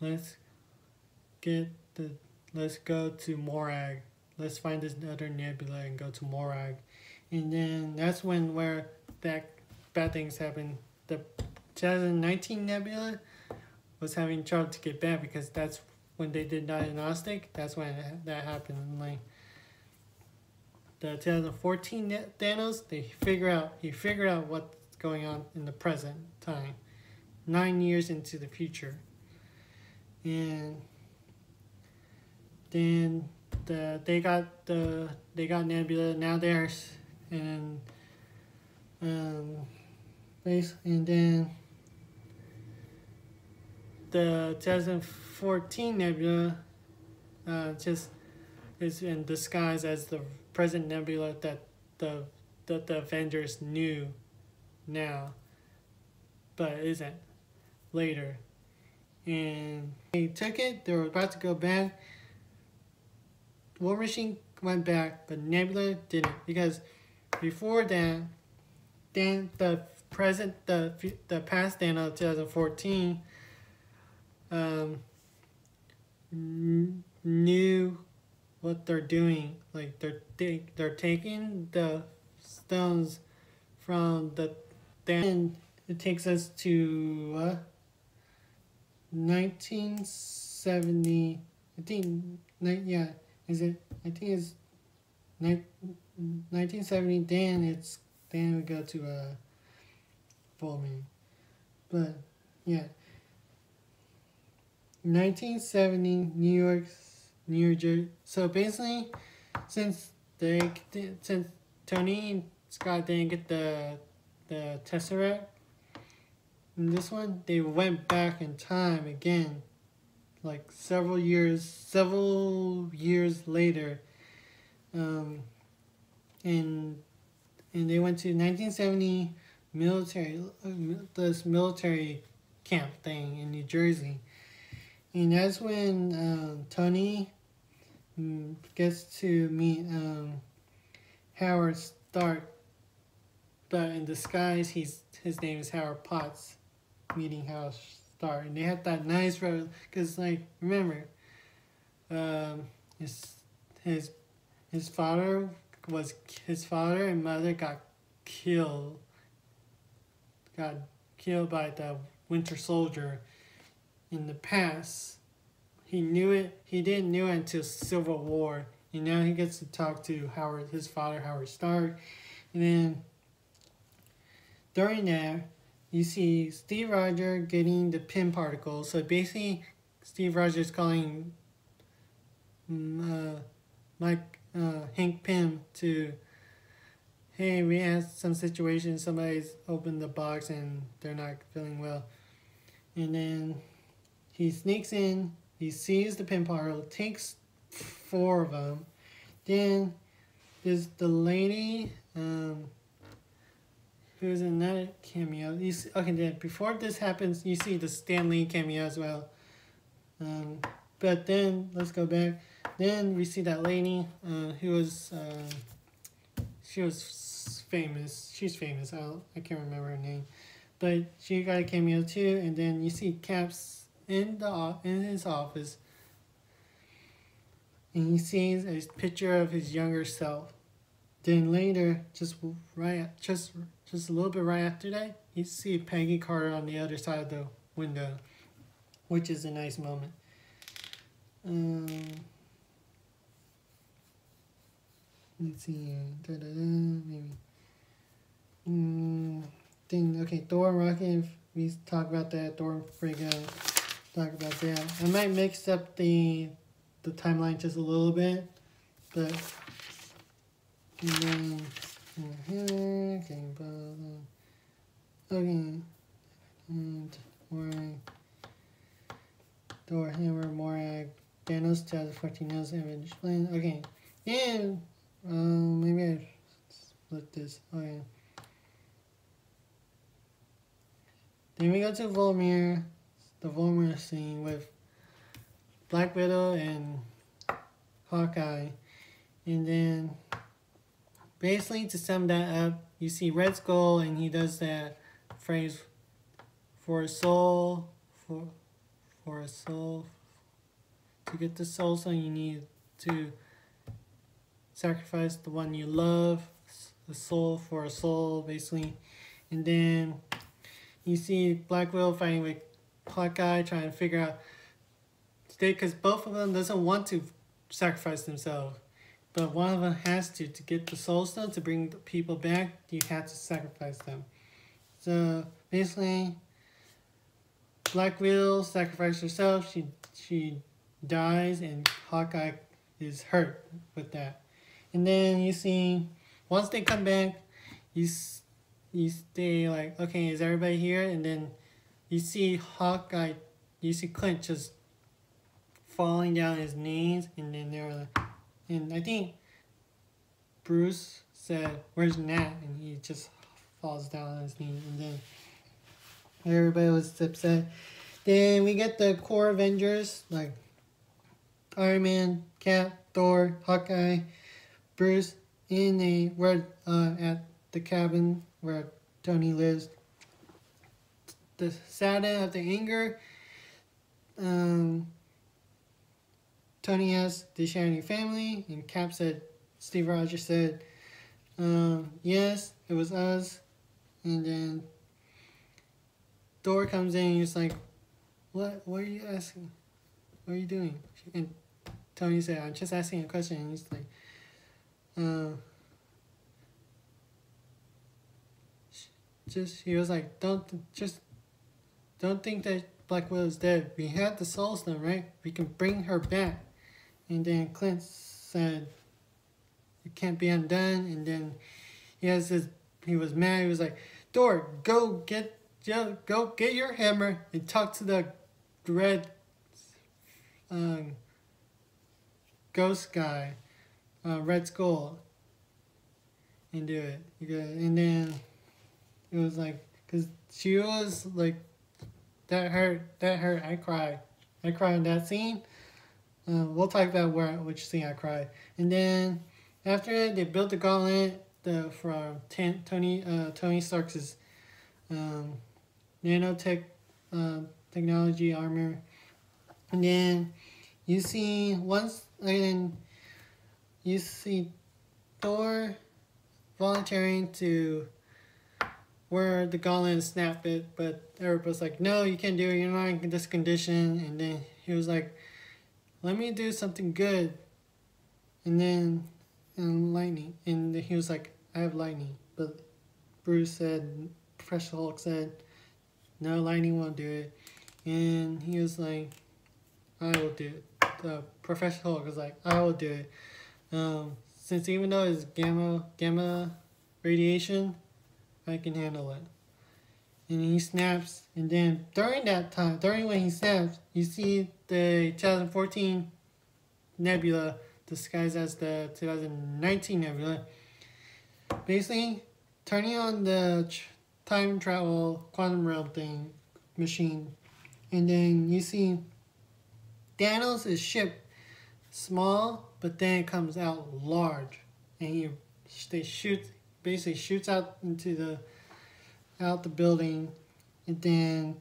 let's get the, let's go to Morag. Let's find this other nebula and go to Morag. And then that's when where that bad things happen the 2019 Nebula was having trouble to get back because that's when they did diagnostic. That's when that happened. Like the 2014 Thanos, they figure out he figured out what's going on in the present time, nine years into the future, and then the they got the they got Nebula. Now there's and um base and then the 2014 nebula uh, just is in disguise as the present nebula that the that the Avengers knew now but isn't later. And they took it. They were about to go back War Machine went back but Nebula didn't because before that then the present the the past data of 2014 um, knew what they're doing. Like they're they're taking the stones from the then it takes us to uh, 1970 I think yeah is it I think it's 1970, then it's then we go to a uh, Vormir. But yeah, 1970 New York, New Jersey. So basically, since they since Tony and Scott didn't get the the Tesseract, in this one they went back in time again, like several years, several years later. Um, and and they went to 1970 military uh, this military camp thing in New Jersey, and that's when um, Tony um, gets to meet um, Howard Stark, but in disguise he's his name is Howard Potts, meeting Howard Stark, and they had that nice road because like remember, um, his his his father was his father and mother got killed got killed by the winter soldier in the past. He knew it he didn't know it until civil war and now he gets to talk to howard his father howard stark and then during that you see steve rogers getting the Pym particles so basically steve rogers calling mm, uh, mike uh, Hank Pym to, hey, we had some situation, somebody's opened the box and they're not feeling well. And then he sneaks in, he sees the Pym particle, takes four of them. Then there's the lady um, in that cameo. You see, okay, then before this happens, you see the Stan Lee cameo as well. Um, but then, let's go back. Then we see that lady uh, who was, uh, she was famous. She's famous. I, I can't remember her name. But she got a cameo too. And then you see Caps in, the, in his office. And he sees a picture of his younger self. Then later, just right, just just a little bit right after that, you see Peggy Carter on the other side of the window, which is a nice moment. Um, let's see, da, da, da, maybe. Mm, thing, okay, Thor Rocket, we talk about that, Thor Frigga, talk about that. I might mix up the the timeline just a little bit, but, and then, okay, but, okay, and more, Thor Hammer, Morag, Thanos 2014 News Image, plan, okay, and um, maybe I split this. Yeah. Then we go to Vormir, the Vormir scene with Black Widow and Hawkeye. And then basically to sum that up, you see Red Skull and he does that phrase for a soul, for for a soul. To get the soul so you need to sacrifice the one you love, the soul for a soul, basically. And then you see Black Widow fighting with Hawkeye, trying to figure out because both of them doesn't want to sacrifice themselves, but one of them has to to get the soul stone to bring the people back. You have to sacrifice them. So basically, Black Widow sacrifices herself. She she dies, and Hawkeye is hurt with that. And then you see, once they come back, you you stay like, okay, is everybody here? And then you see Hawkeye, you see Clint just falling down his knees, and then they're like, and I think Bruce said, "Where's Nat?" And he just falls down on his knee. and then everybody was upset. Then we get the core Avengers like Iron Man, Cap, Thor, Hawkeye. Bruce in a where uh, at the cabin where Tony lives. The sadness of the anger. Um, Tony asked, did Sharon any family? And Cap said, Steve Rogers said, uh, yes, it was us. And then Thor comes in and he's like, what, what are you asking? What are you doing? And Tony said, I'm just asking a question. And he's like, uh, just, he was like, don't, just, don't think that Black Widow's dead. We had the soul stone, right? We can bring her back. And then Clint said, it can't be undone. And then he has his, he was mad. He was like, Thor, go get, go get your hammer and talk to the red um, ghost guy, uh, Red Skull, and do it. And then it was like, cause she was like, that hurt, that hurt. I cried. I cried in that scene. Uh, we'll talk about where which scene I cried. And then after that, they built the gauntlet the from ten, Tony uh, Tony Stark's um, nanotech uh, technology armor. And then you see once again you see Thor volunteering to wear the gauntlet and snap it, but everybody's like, no, you can't do it, you're not in this condition. And then he was like, let me do something good. And then and lightning, and he was like, I have lightning. But Bruce said, Professor Hulk said, no, lightning won't do it. And he was like, I will do it. The Professor Hulk was like, I will do it. Um, since even though it's gamma gamma radiation, I can handle it. And he snaps, and then during that time, during when he snaps, you see the 2014 Nebula disguised as the 2019 Nebula. Basically, turning on the time travel quantum realm thing machine, and then you see Thanos' ship small, but then it comes out large, and he they shoot basically shoots out into the out the building, and then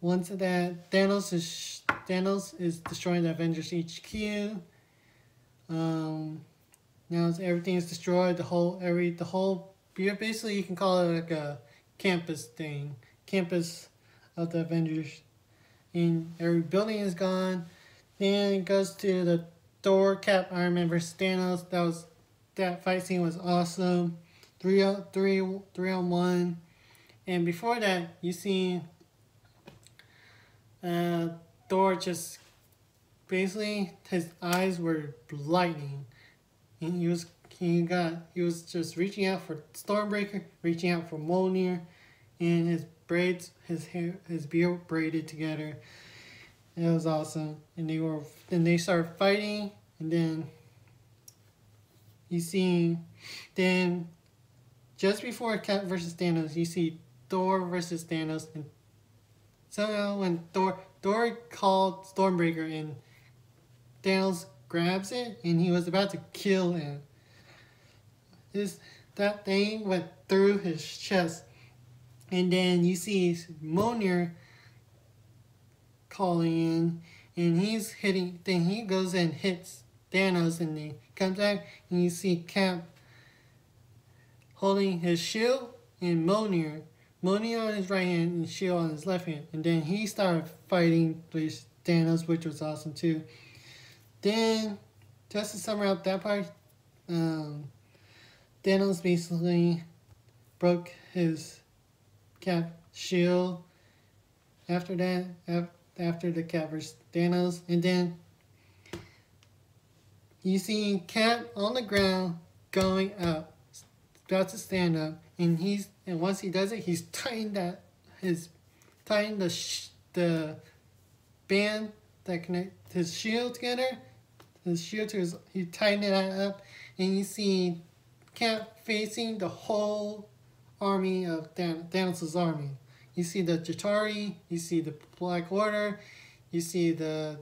once that Thanos is Thanos is destroying the Avengers HQ. Um, now everything is destroyed. The whole every the whole basically you can call it like a campus thing, campus of the Avengers, and every building is gone. Then it goes to the Thor, Cap, Iron Man versus Thanos. That was that fight scene was awesome. Three three three on one. And before that, you see uh, Thor just basically his eyes were lightning. And he was he got he was just reaching out for Stormbreaker, reaching out for Mjolnir, and his braids, his hair, his beard braided together. It was awesome. And they were then they started fighting, and then you see, then just before Cap versus Thanos, you see Thor versus Thanos, and somehow uh, when Thor Thor called Stormbreaker and Thanos grabs it, and he was about to kill him. This that thing went through his chest, and then you see Mjolnir calling in, and he's hitting. Then he goes and hits Thanos, and he comes back, and you see Cap holding his shield and Mjolnir. Mjolnir on his right hand and shield on his left hand. And then he started fighting with Thanos, which was awesome too. Then, just to sum up that part, um, Thanos basically broke his cap shield. After that, after the cap versus Thanos, and then you see Cap on the ground going up, about to stand up, and he's and once he does it, he's tying that his tying the the band that connect his shield together. His shield to his he it up, and you see Cap facing the whole army of Thanos' army. You see the Chitauri, you see the Black Order, you see the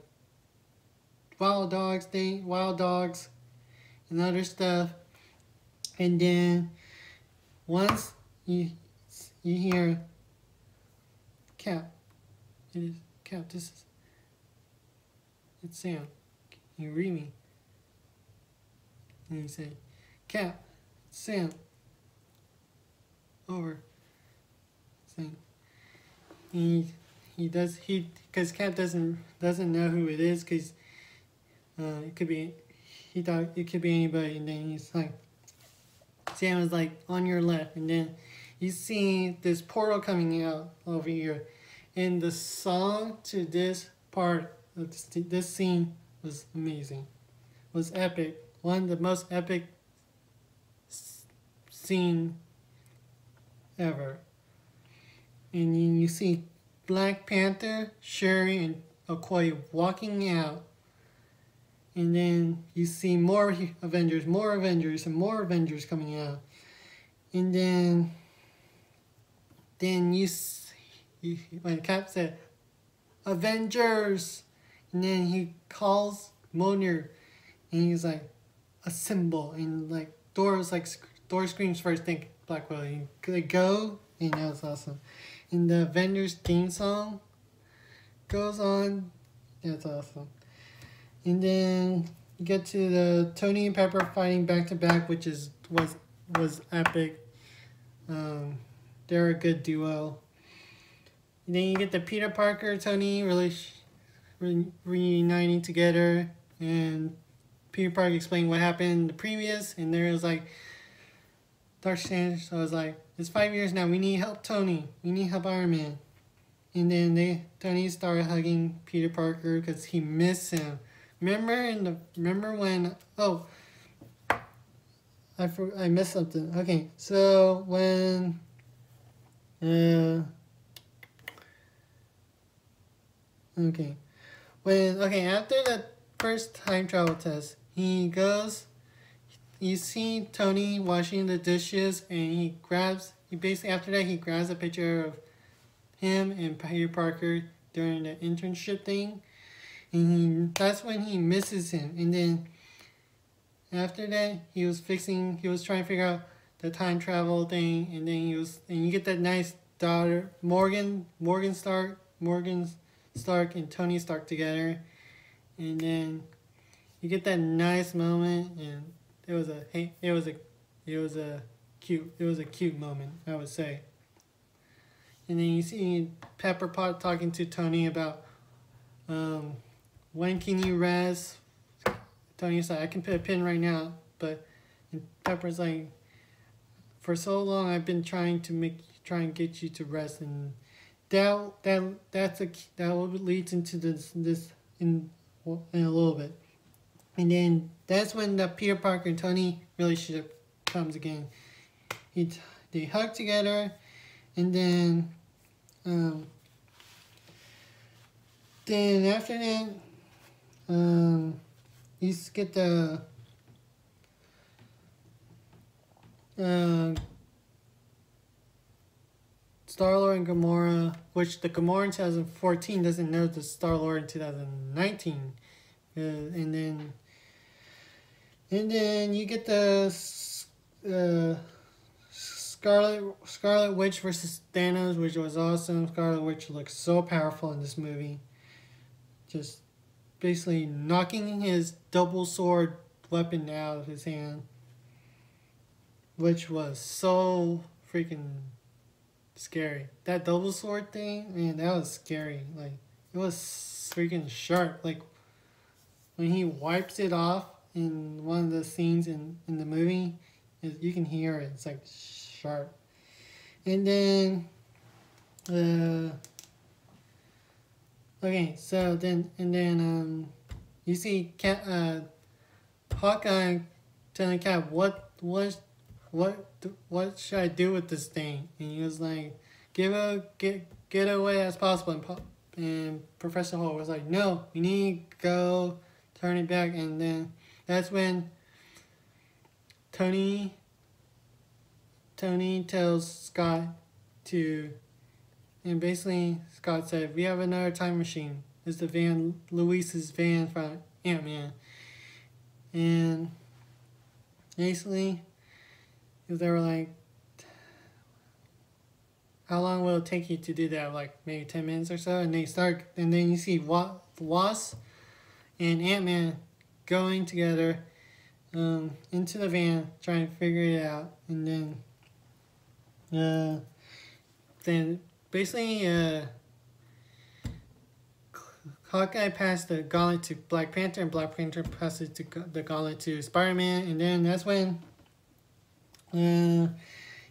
wild dogs thing, wild dogs, and other stuff. And then once you you hear Cap, it is Cap. This is it's Sam. Can you read me? And you say, Cap, Sam. Over. Saying he he does he because Cap doesn't doesn't know who it is because uh, it could be, he thought it could be anybody, and then he's like, Sam was like, on your left, and then you see this portal coming out over here. And the song to this part, this, this scene was amazing. Was epic. One of the most epic scene ever. And you, you see Black Panther, Shuri, and Okoye walking out. And then you see more Avengers, more Avengers, and more Avengers coming out. And then, then you, see, when Cap said, Avengers, and then he calls Mjolnir, and he's like, assemble, and like Thor's like Thor screams first, think Black Widow. They go, and that was awesome. And the Avengers theme song goes on. That's awesome. And then you get to the Tony and Pepper fighting back to back, which is was was epic. Um, they're a good duo. And then you get the Peter Parker Tony really re reuniting together, and Peter Parker explained what happened the previous, and there was like Dark Strange. So I was like, it's five years now. We need help, Tony. We need help, Iron Man. And then they Tony started hugging Peter Parker because he missed him. Remember in the remember when oh I for, I missed something. Okay, so when uh okay when okay after the first time travel test he goes you see Tony washing the dishes and he grabs he basically after that he grabs a picture of him and Peter Parker during the internship thing and he, that's when he misses him. And then after that, he was fixing, he was trying to figure out the time travel thing, and then he was, and you get that nice daughter, Morgan, Morgan Stark, Morgan Stark and Tony Stark together, and then you get that nice moment, and it was a, hey, it was a, it was a cute, it was a cute moment, I would say. And then you see Pepper Pot talking to Tony about um, when can you res? Tony's like, I can put a pin right now, but Pepper's like, for so long I've been trying to make try and get you to rest, and that that that's a that leads into this this in in a little bit, and then that's when the Peter Parker and Tony relationship comes again. He they hug together, and then um. Then after that, um, you get the uh, Star Lord and Gamora, which the Gamora in 2014 doesn't know the Star Lord in 2019, uh, and then and then you get the uh, Scarlet Scarlet Witch versus Thanos, which was awesome. Scarlet Witch looks so powerful in this movie. Just basically knocking his double sword weapon out of his hand, which was so freaking scary. That double sword thing, man, that was scary. Like it was freaking sharp. Like when he wipes it off in one of the scenes in in the movie, you can hear it. It's like sharp. And then, uh, Okay, so then and then um, you see Cat uh, Hawkeye telling Cap what what what what should I do with this thing? And he was like, give a get get away as possible. And, and Professor Hulk was like, no, you need to go turn it back. And then that's when Tony Tony tells Scott to and basically, Scott said, we have another time machine. It's the van, Luis's van from Ant-Man. And basically, they were like, how long will it take you to do that? Like maybe 10 minutes or so? And they start, and then you see Wasp and Ant-Man going together um, into the van, trying to figure it out. And then, uh, then basically, uh, Hawkeye passed the gauntlet to Black Panther, and Black Panther passed to the gauntlet to Spider-Man, and then that's when uh,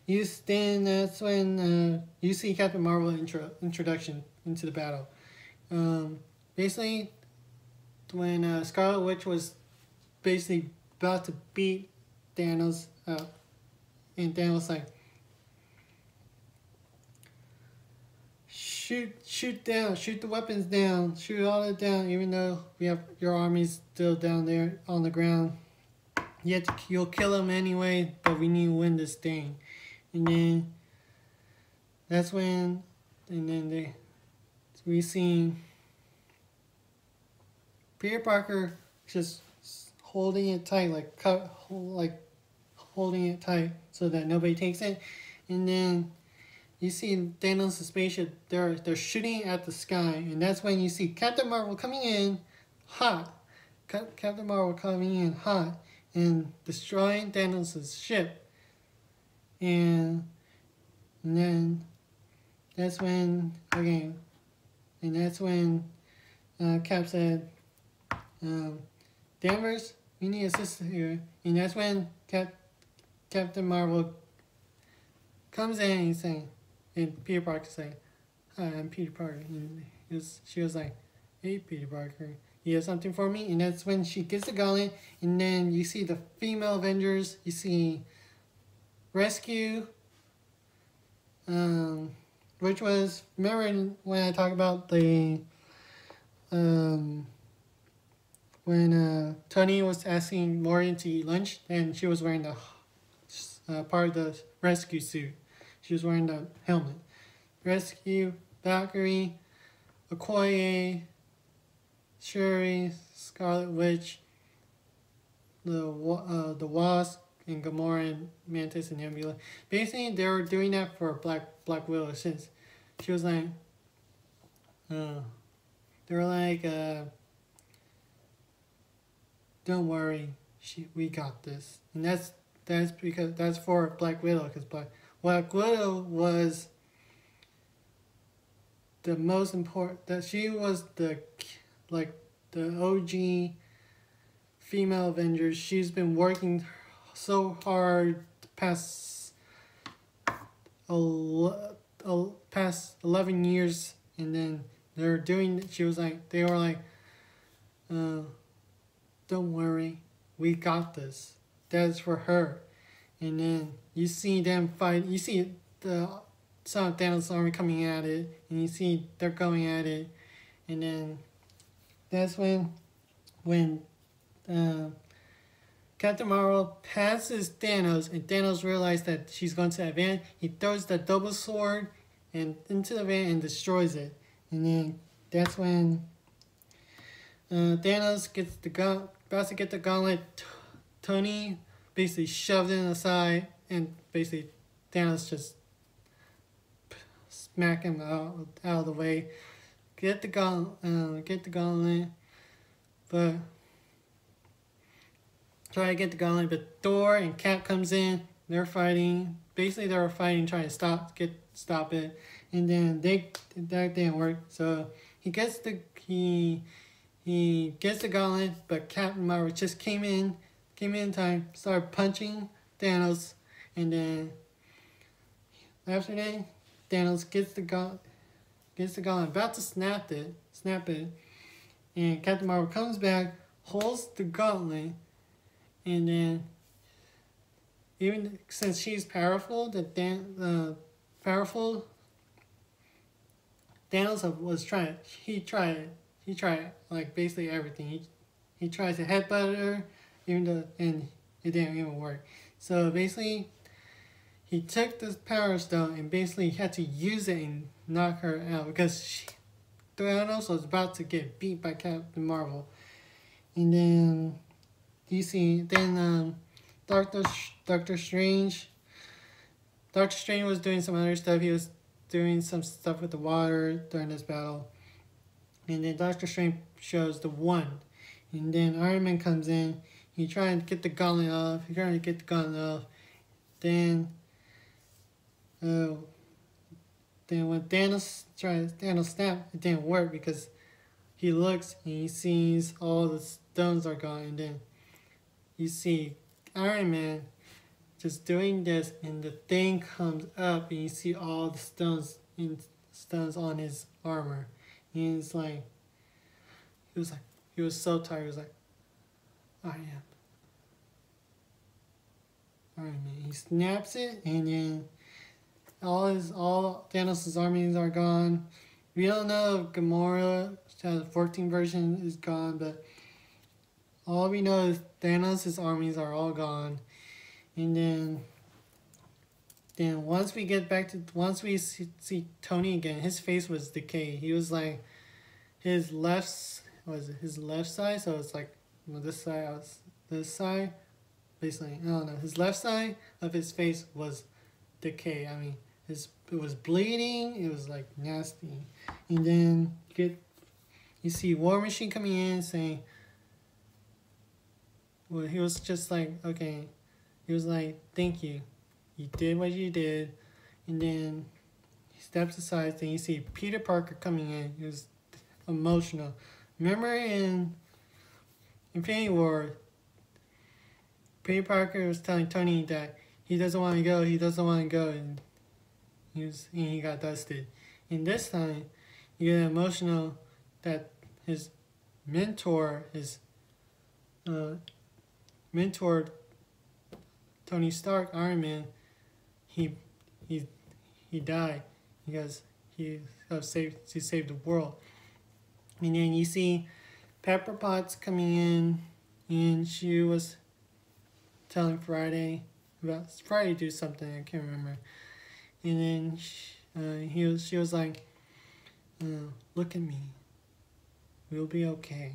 you then that's when uh, you see Captain Marvel intro introduction into the battle. Um, basically, when uh, Scarlet Witch was basically about to beat Thanos up, and Thanos like shoot shoot down, shoot the weapons down, shoot all it down, even though we have your army's still down there on the ground. Yet you'll kill them anyway, but we need to win this thing. And then that's when and then they we seen Peter Parker just holding it tight, like cut, like holding it tight so that nobody takes it, and then you see Thanos' spaceship. They're they're shooting at the sky, and that's when you see Captain Marvel coming in hot. Captain Marvel coming in hot and destroying Thanos' ship, and and then that's when again, and that's when uh, Cap said, um, "Danvers, we need assistance here," and that's when Cap Captain Marvel comes in and he's saying and Peter Parker say, Hi, I'm Peter Parker. And was, she was like, Hey, Peter Parker, you have something for me? And that's when she gets the gauntlet, and then you see the female Avengers, you see Rescue, um, which was, remember when I talked about the, um, when uh, Tony was asking Morgan to eat lunch, and she was wearing the uh, part of the rescue suit. She was wearing the helmet. Rescue, Valkyrie, Okoye, Shuri, Scarlet Witch, the uh, the Wasp, and Gamora and Mantis and Nebula. Basically, they were doing that for Black Black Widow since she was like, uh, they were like, uh, don't worry, she we got this, and that's that's because that's for Black Widow because Black Black Widow was the most important that she was the like the OG female Avengers. She's been working so hard past a past 11 years and then they're doing she was like they were like uh, don't worry we got this that's for her and then you see them fight. You see the Son of Thanos army coming at it, and you see they're going at it, and then that's when when uh, Captain Marvel passes Thanos, and Thanos realizes that she's going to that van. He throws the double sword and into the van and destroys it, and then that's when uh, Thanos gets the gun, about to get the gauntlet. Tony basically shoved it aside, and basically Thanos just smack him out, out of the way. Get the gun, uh, get the gauntlet, but try to get the gauntlet. But Thor and Cap comes in. They're fighting. Basically, they were fighting, trying to stop, get stop it, and then they that didn't work. So he gets the he he gets the gauntlet, but Captain Marvel just came in came in time, started punching Thanos, and then after that, Thanos gets the gun, gets the gun, about to snap it, snap it, and Captain Marvel comes back, holds the gauntlet, and then even since she's powerful, the Dan, uh, powerful Thanos was trying. He tried. He tried like basically everything. He he tries to headbutt her even though and it didn't even work. So basically, he took this power stone and basically had to use it and knock her out because she, Thanos was about to get beat by Captain Marvel. And then you see, then um, Doctor Doctor Strange. Doctor Strange was doing some other stuff. He was doing some stuff with the water during this battle. And then Doctor Strange shows the one. And then Iron Man comes in he trying to get the gauntlet off. He trying to get the gauntlet off. Then, uh, then when Thanos tries Thanos snap, it didn't work because he looks and he sees all the stones are gone, and then you see Iron Man just doing this, and the thing comes up, and you see all the stones in stones on his armor, and it's like he was like he was so tired. He was like, I am. Alright, man. He snaps it, and then all his all Thanos' armies are gone. We don't know if Gamora, the 14 version, is gone, but all we know is Thanos' armies are all gone. And then then once we get back to once we see, see Tony again, his face was decayed. He was like his left was his left side, so it's like well, this side was this side basically I don't know. His left side of his face was decay. I mean his it was bleeding, it was like nasty. And then you get you see War Machine coming in saying well he was just like okay he was like thank you you did what you did and then he steps aside then you see peter parker coming in he was emotional remember in infinity war peter parker was telling tony that he doesn't want to go he doesn't want to go and he was and he got dusted and this time you get emotional that his mentor his uh, mentored Tony Stark, Iron Man, he he he died because he saved he saved the world. And then you see Pepper Potts coming in, and she was telling Friday about Friday do something I can't remember. And then she, uh, he was she was like, uh, "Look at me. We'll be okay."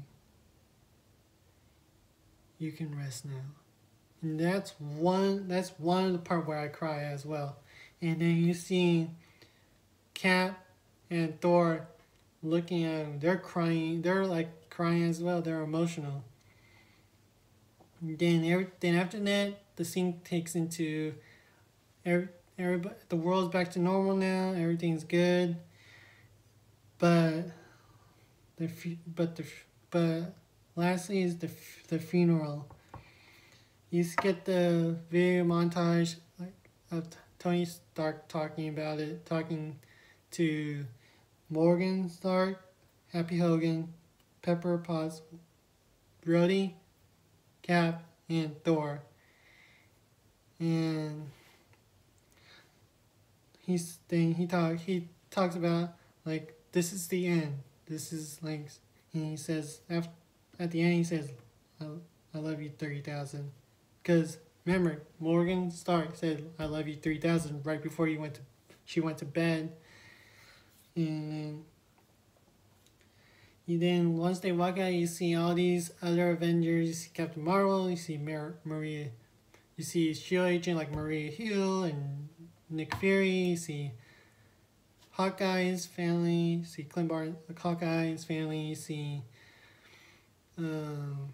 you can rest now. And that's one that's one of the part where I cry as well. And then you see Cap and Thor looking at him. They're crying. They're like crying as well. They're emotional. And then every, then after that, the scene takes into every, everybody, the world's back to normal now. Everything's good. But the but the but Lastly is the, the funeral. You get the video montage like of Tony Stark talking about it, talking to Morgan Stark, Happy Hogan, Pepper Potts, Rhodey, Cap, and Thor. And he's then he talk he talks about like this is the end. This is like he says after at the end he says, I, I love you 30,000 Because remember, Morgan Stark said, I love you 3000 right before he went to, she went to bed. And you then, once they walk out, you see all these other Avengers. You see Captain Marvel, you see Mar- Maria, you see S.H.I.E.L.D. agent like Maria Hill and Nick Fury, you see Hawkeye's family, you see Clint Barton, Hawkeye's family, you see um,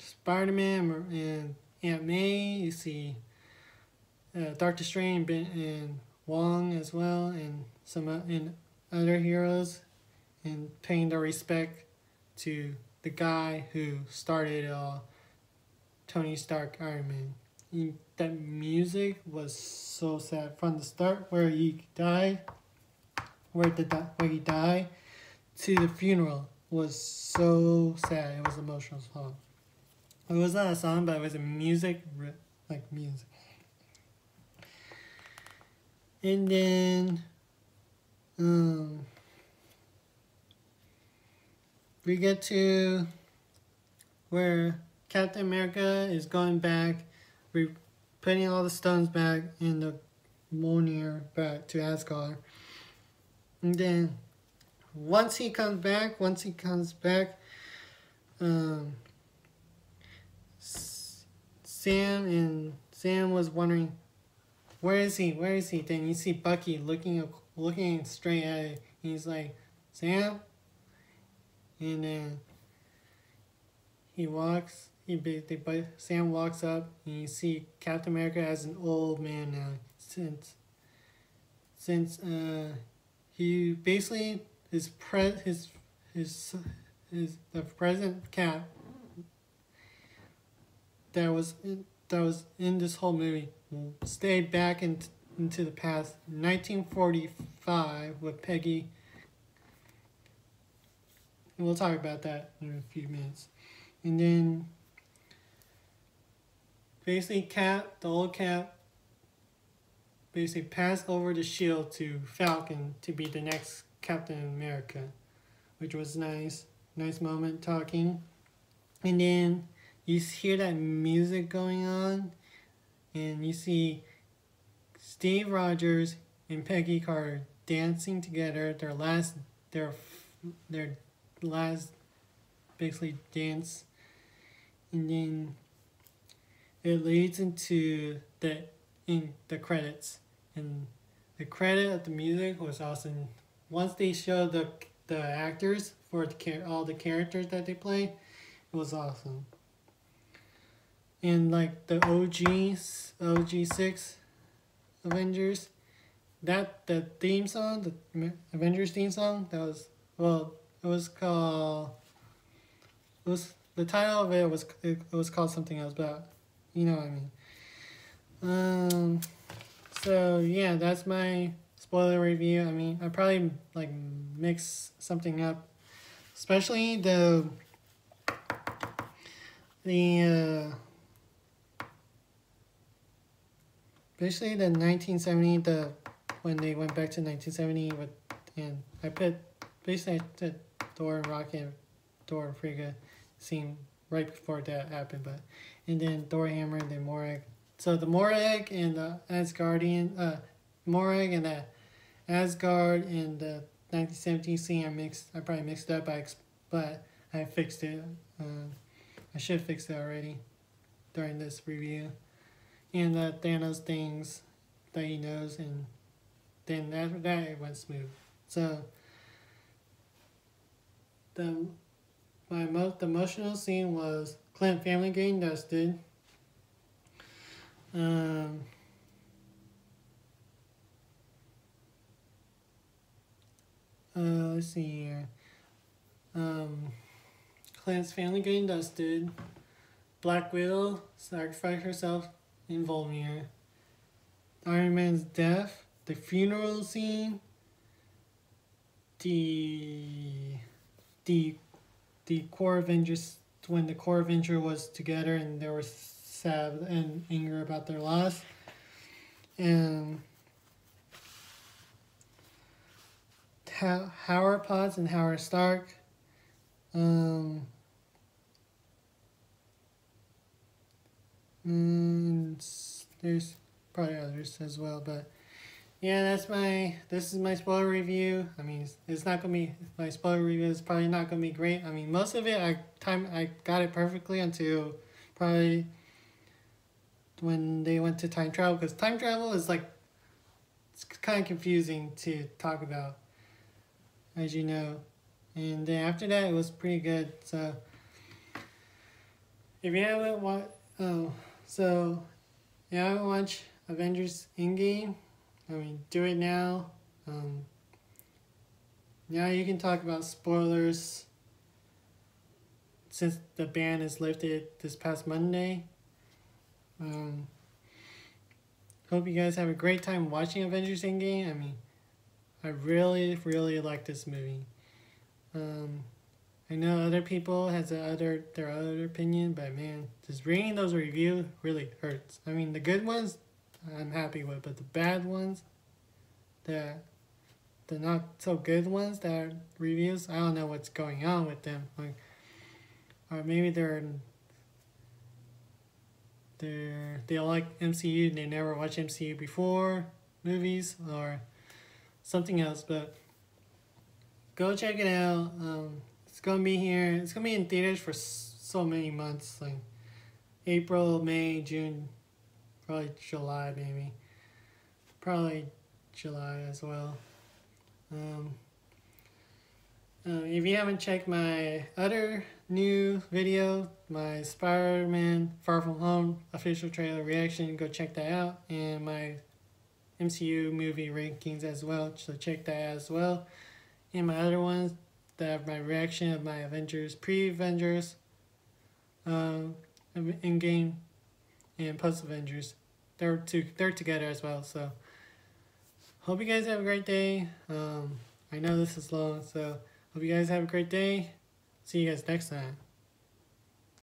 Spider Man and Aunt May. You see uh, Doctor Strange and Wong as well, and some uh, and other heroes, and paying their respect to the guy who started all, Tony Stark, Iron Man. He, that music was so sad from the start where he died, where the where he died, to the funeral was so sad. It was emotional song. It was not a song, but it was a music, like music. And then, um, we get to where Captain America is going back, we putting all the stones back in the Mjolnir back to Asgard. And then once he comes back, once he comes back, um, Sam and Sam was wondering, where is he? Where is he? Then you see Bucky looking looking straight at it. He's like, Sam, and then he walks. He they, Sam walks up, and you see Captain America as an old man now. Since since uh, he basically his pre his his his the present cap that was in, that was in this whole movie stayed back in, into the past 1945 with Peggy. And we'll talk about that in a few minutes. And then basically Cap, the old Cap, basically passed over the shield to Falcon to be the next Captain America, which was nice. Nice moment talking. And then you hear that music going on, and you see Steve Rogers and Peggy Carter dancing together. Their last, their, their last, basically dance, and then it leads into the in the credits, and the credit of the music was awesome. Once they show the the actors for the all the characters that they play, it was awesome. And like the OGs, OG six Avengers, that the theme song, the Avengers theme song, that was well, it was called. It was the title of it was it, it was called something else, but you know what I mean. Um. So yeah, that's my spoiler review. I mean, I probably like mix something up, especially the the uh, basically the nineteen seventy the when they went back to nineteen seventy with and I put basically I said Thor and Rocket, Thor and Frigga scene right before that happened, but and then Thor Hammer and then Morag. So the Morag and the Asgardian, uh, Morag and the Asgard and the 1917 scene I mixed. I probably mixed up, I but I fixed it. Uh, I should fix it already during this review. And the Thanos things that he knows, and then after that it went smooth. So the my most emotional scene was Clint family getting dusted. Um, Uh, let's see here. Um, Clint's family getting dusted. Black Widow sacrificed herself in Vormir. Iron Man's death. The funeral scene. The the the core Avengers when the core Avenger was together and they were sad and anger about their loss. And Howard Potts and Howard Stark. Um, and there's probably others as well, but yeah, that's my, this is my spoiler review. I mean, it's, not gonna be, my spoiler review is probably not gonna be great. I mean, most of it, I time, I got it perfectly until probably when they went to time travel, because time travel is like, it's kind of confusing to talk about as you know. And then after that, it was pretty good. So if you haven't watched, oh, so you haven't watched Avengers Endgame, I mean, do it now. Um, now you can talk about spoilers since the ban is lifted this past Monday. Um, hope you guys have a great time watching Avengers Endgame. I mean, I really, really like this movie. Um, I know other people has other their other opinion, but man, just reading those reviews really hurts. I mean, the good ones I'm happy with, but the bad ones, the the not so good ones that are reviews, I don't know what's going on with them. Like, or maybe they're they're they like MCU and they never watched MCU before movies, or something else, but go check it out. Um, it's gonna be here. It's gonna be in theaters for so many months, like April, May, June, probably July, maybe. Probably July as well. Um, uh, if you haven't checked my other new video, my Spider-Man Far From Home official trailer reaction, go check that out. And my MCU movie rankings as well, so check that out as well. And my other ones that have my reaction of my Avengers, pre-Avengers, um, Endgame, and post-Avengers they're two they're together as well. So hope you guys have a great day. Um, I know this is long, so hope you guys have a great day. See you guys next time.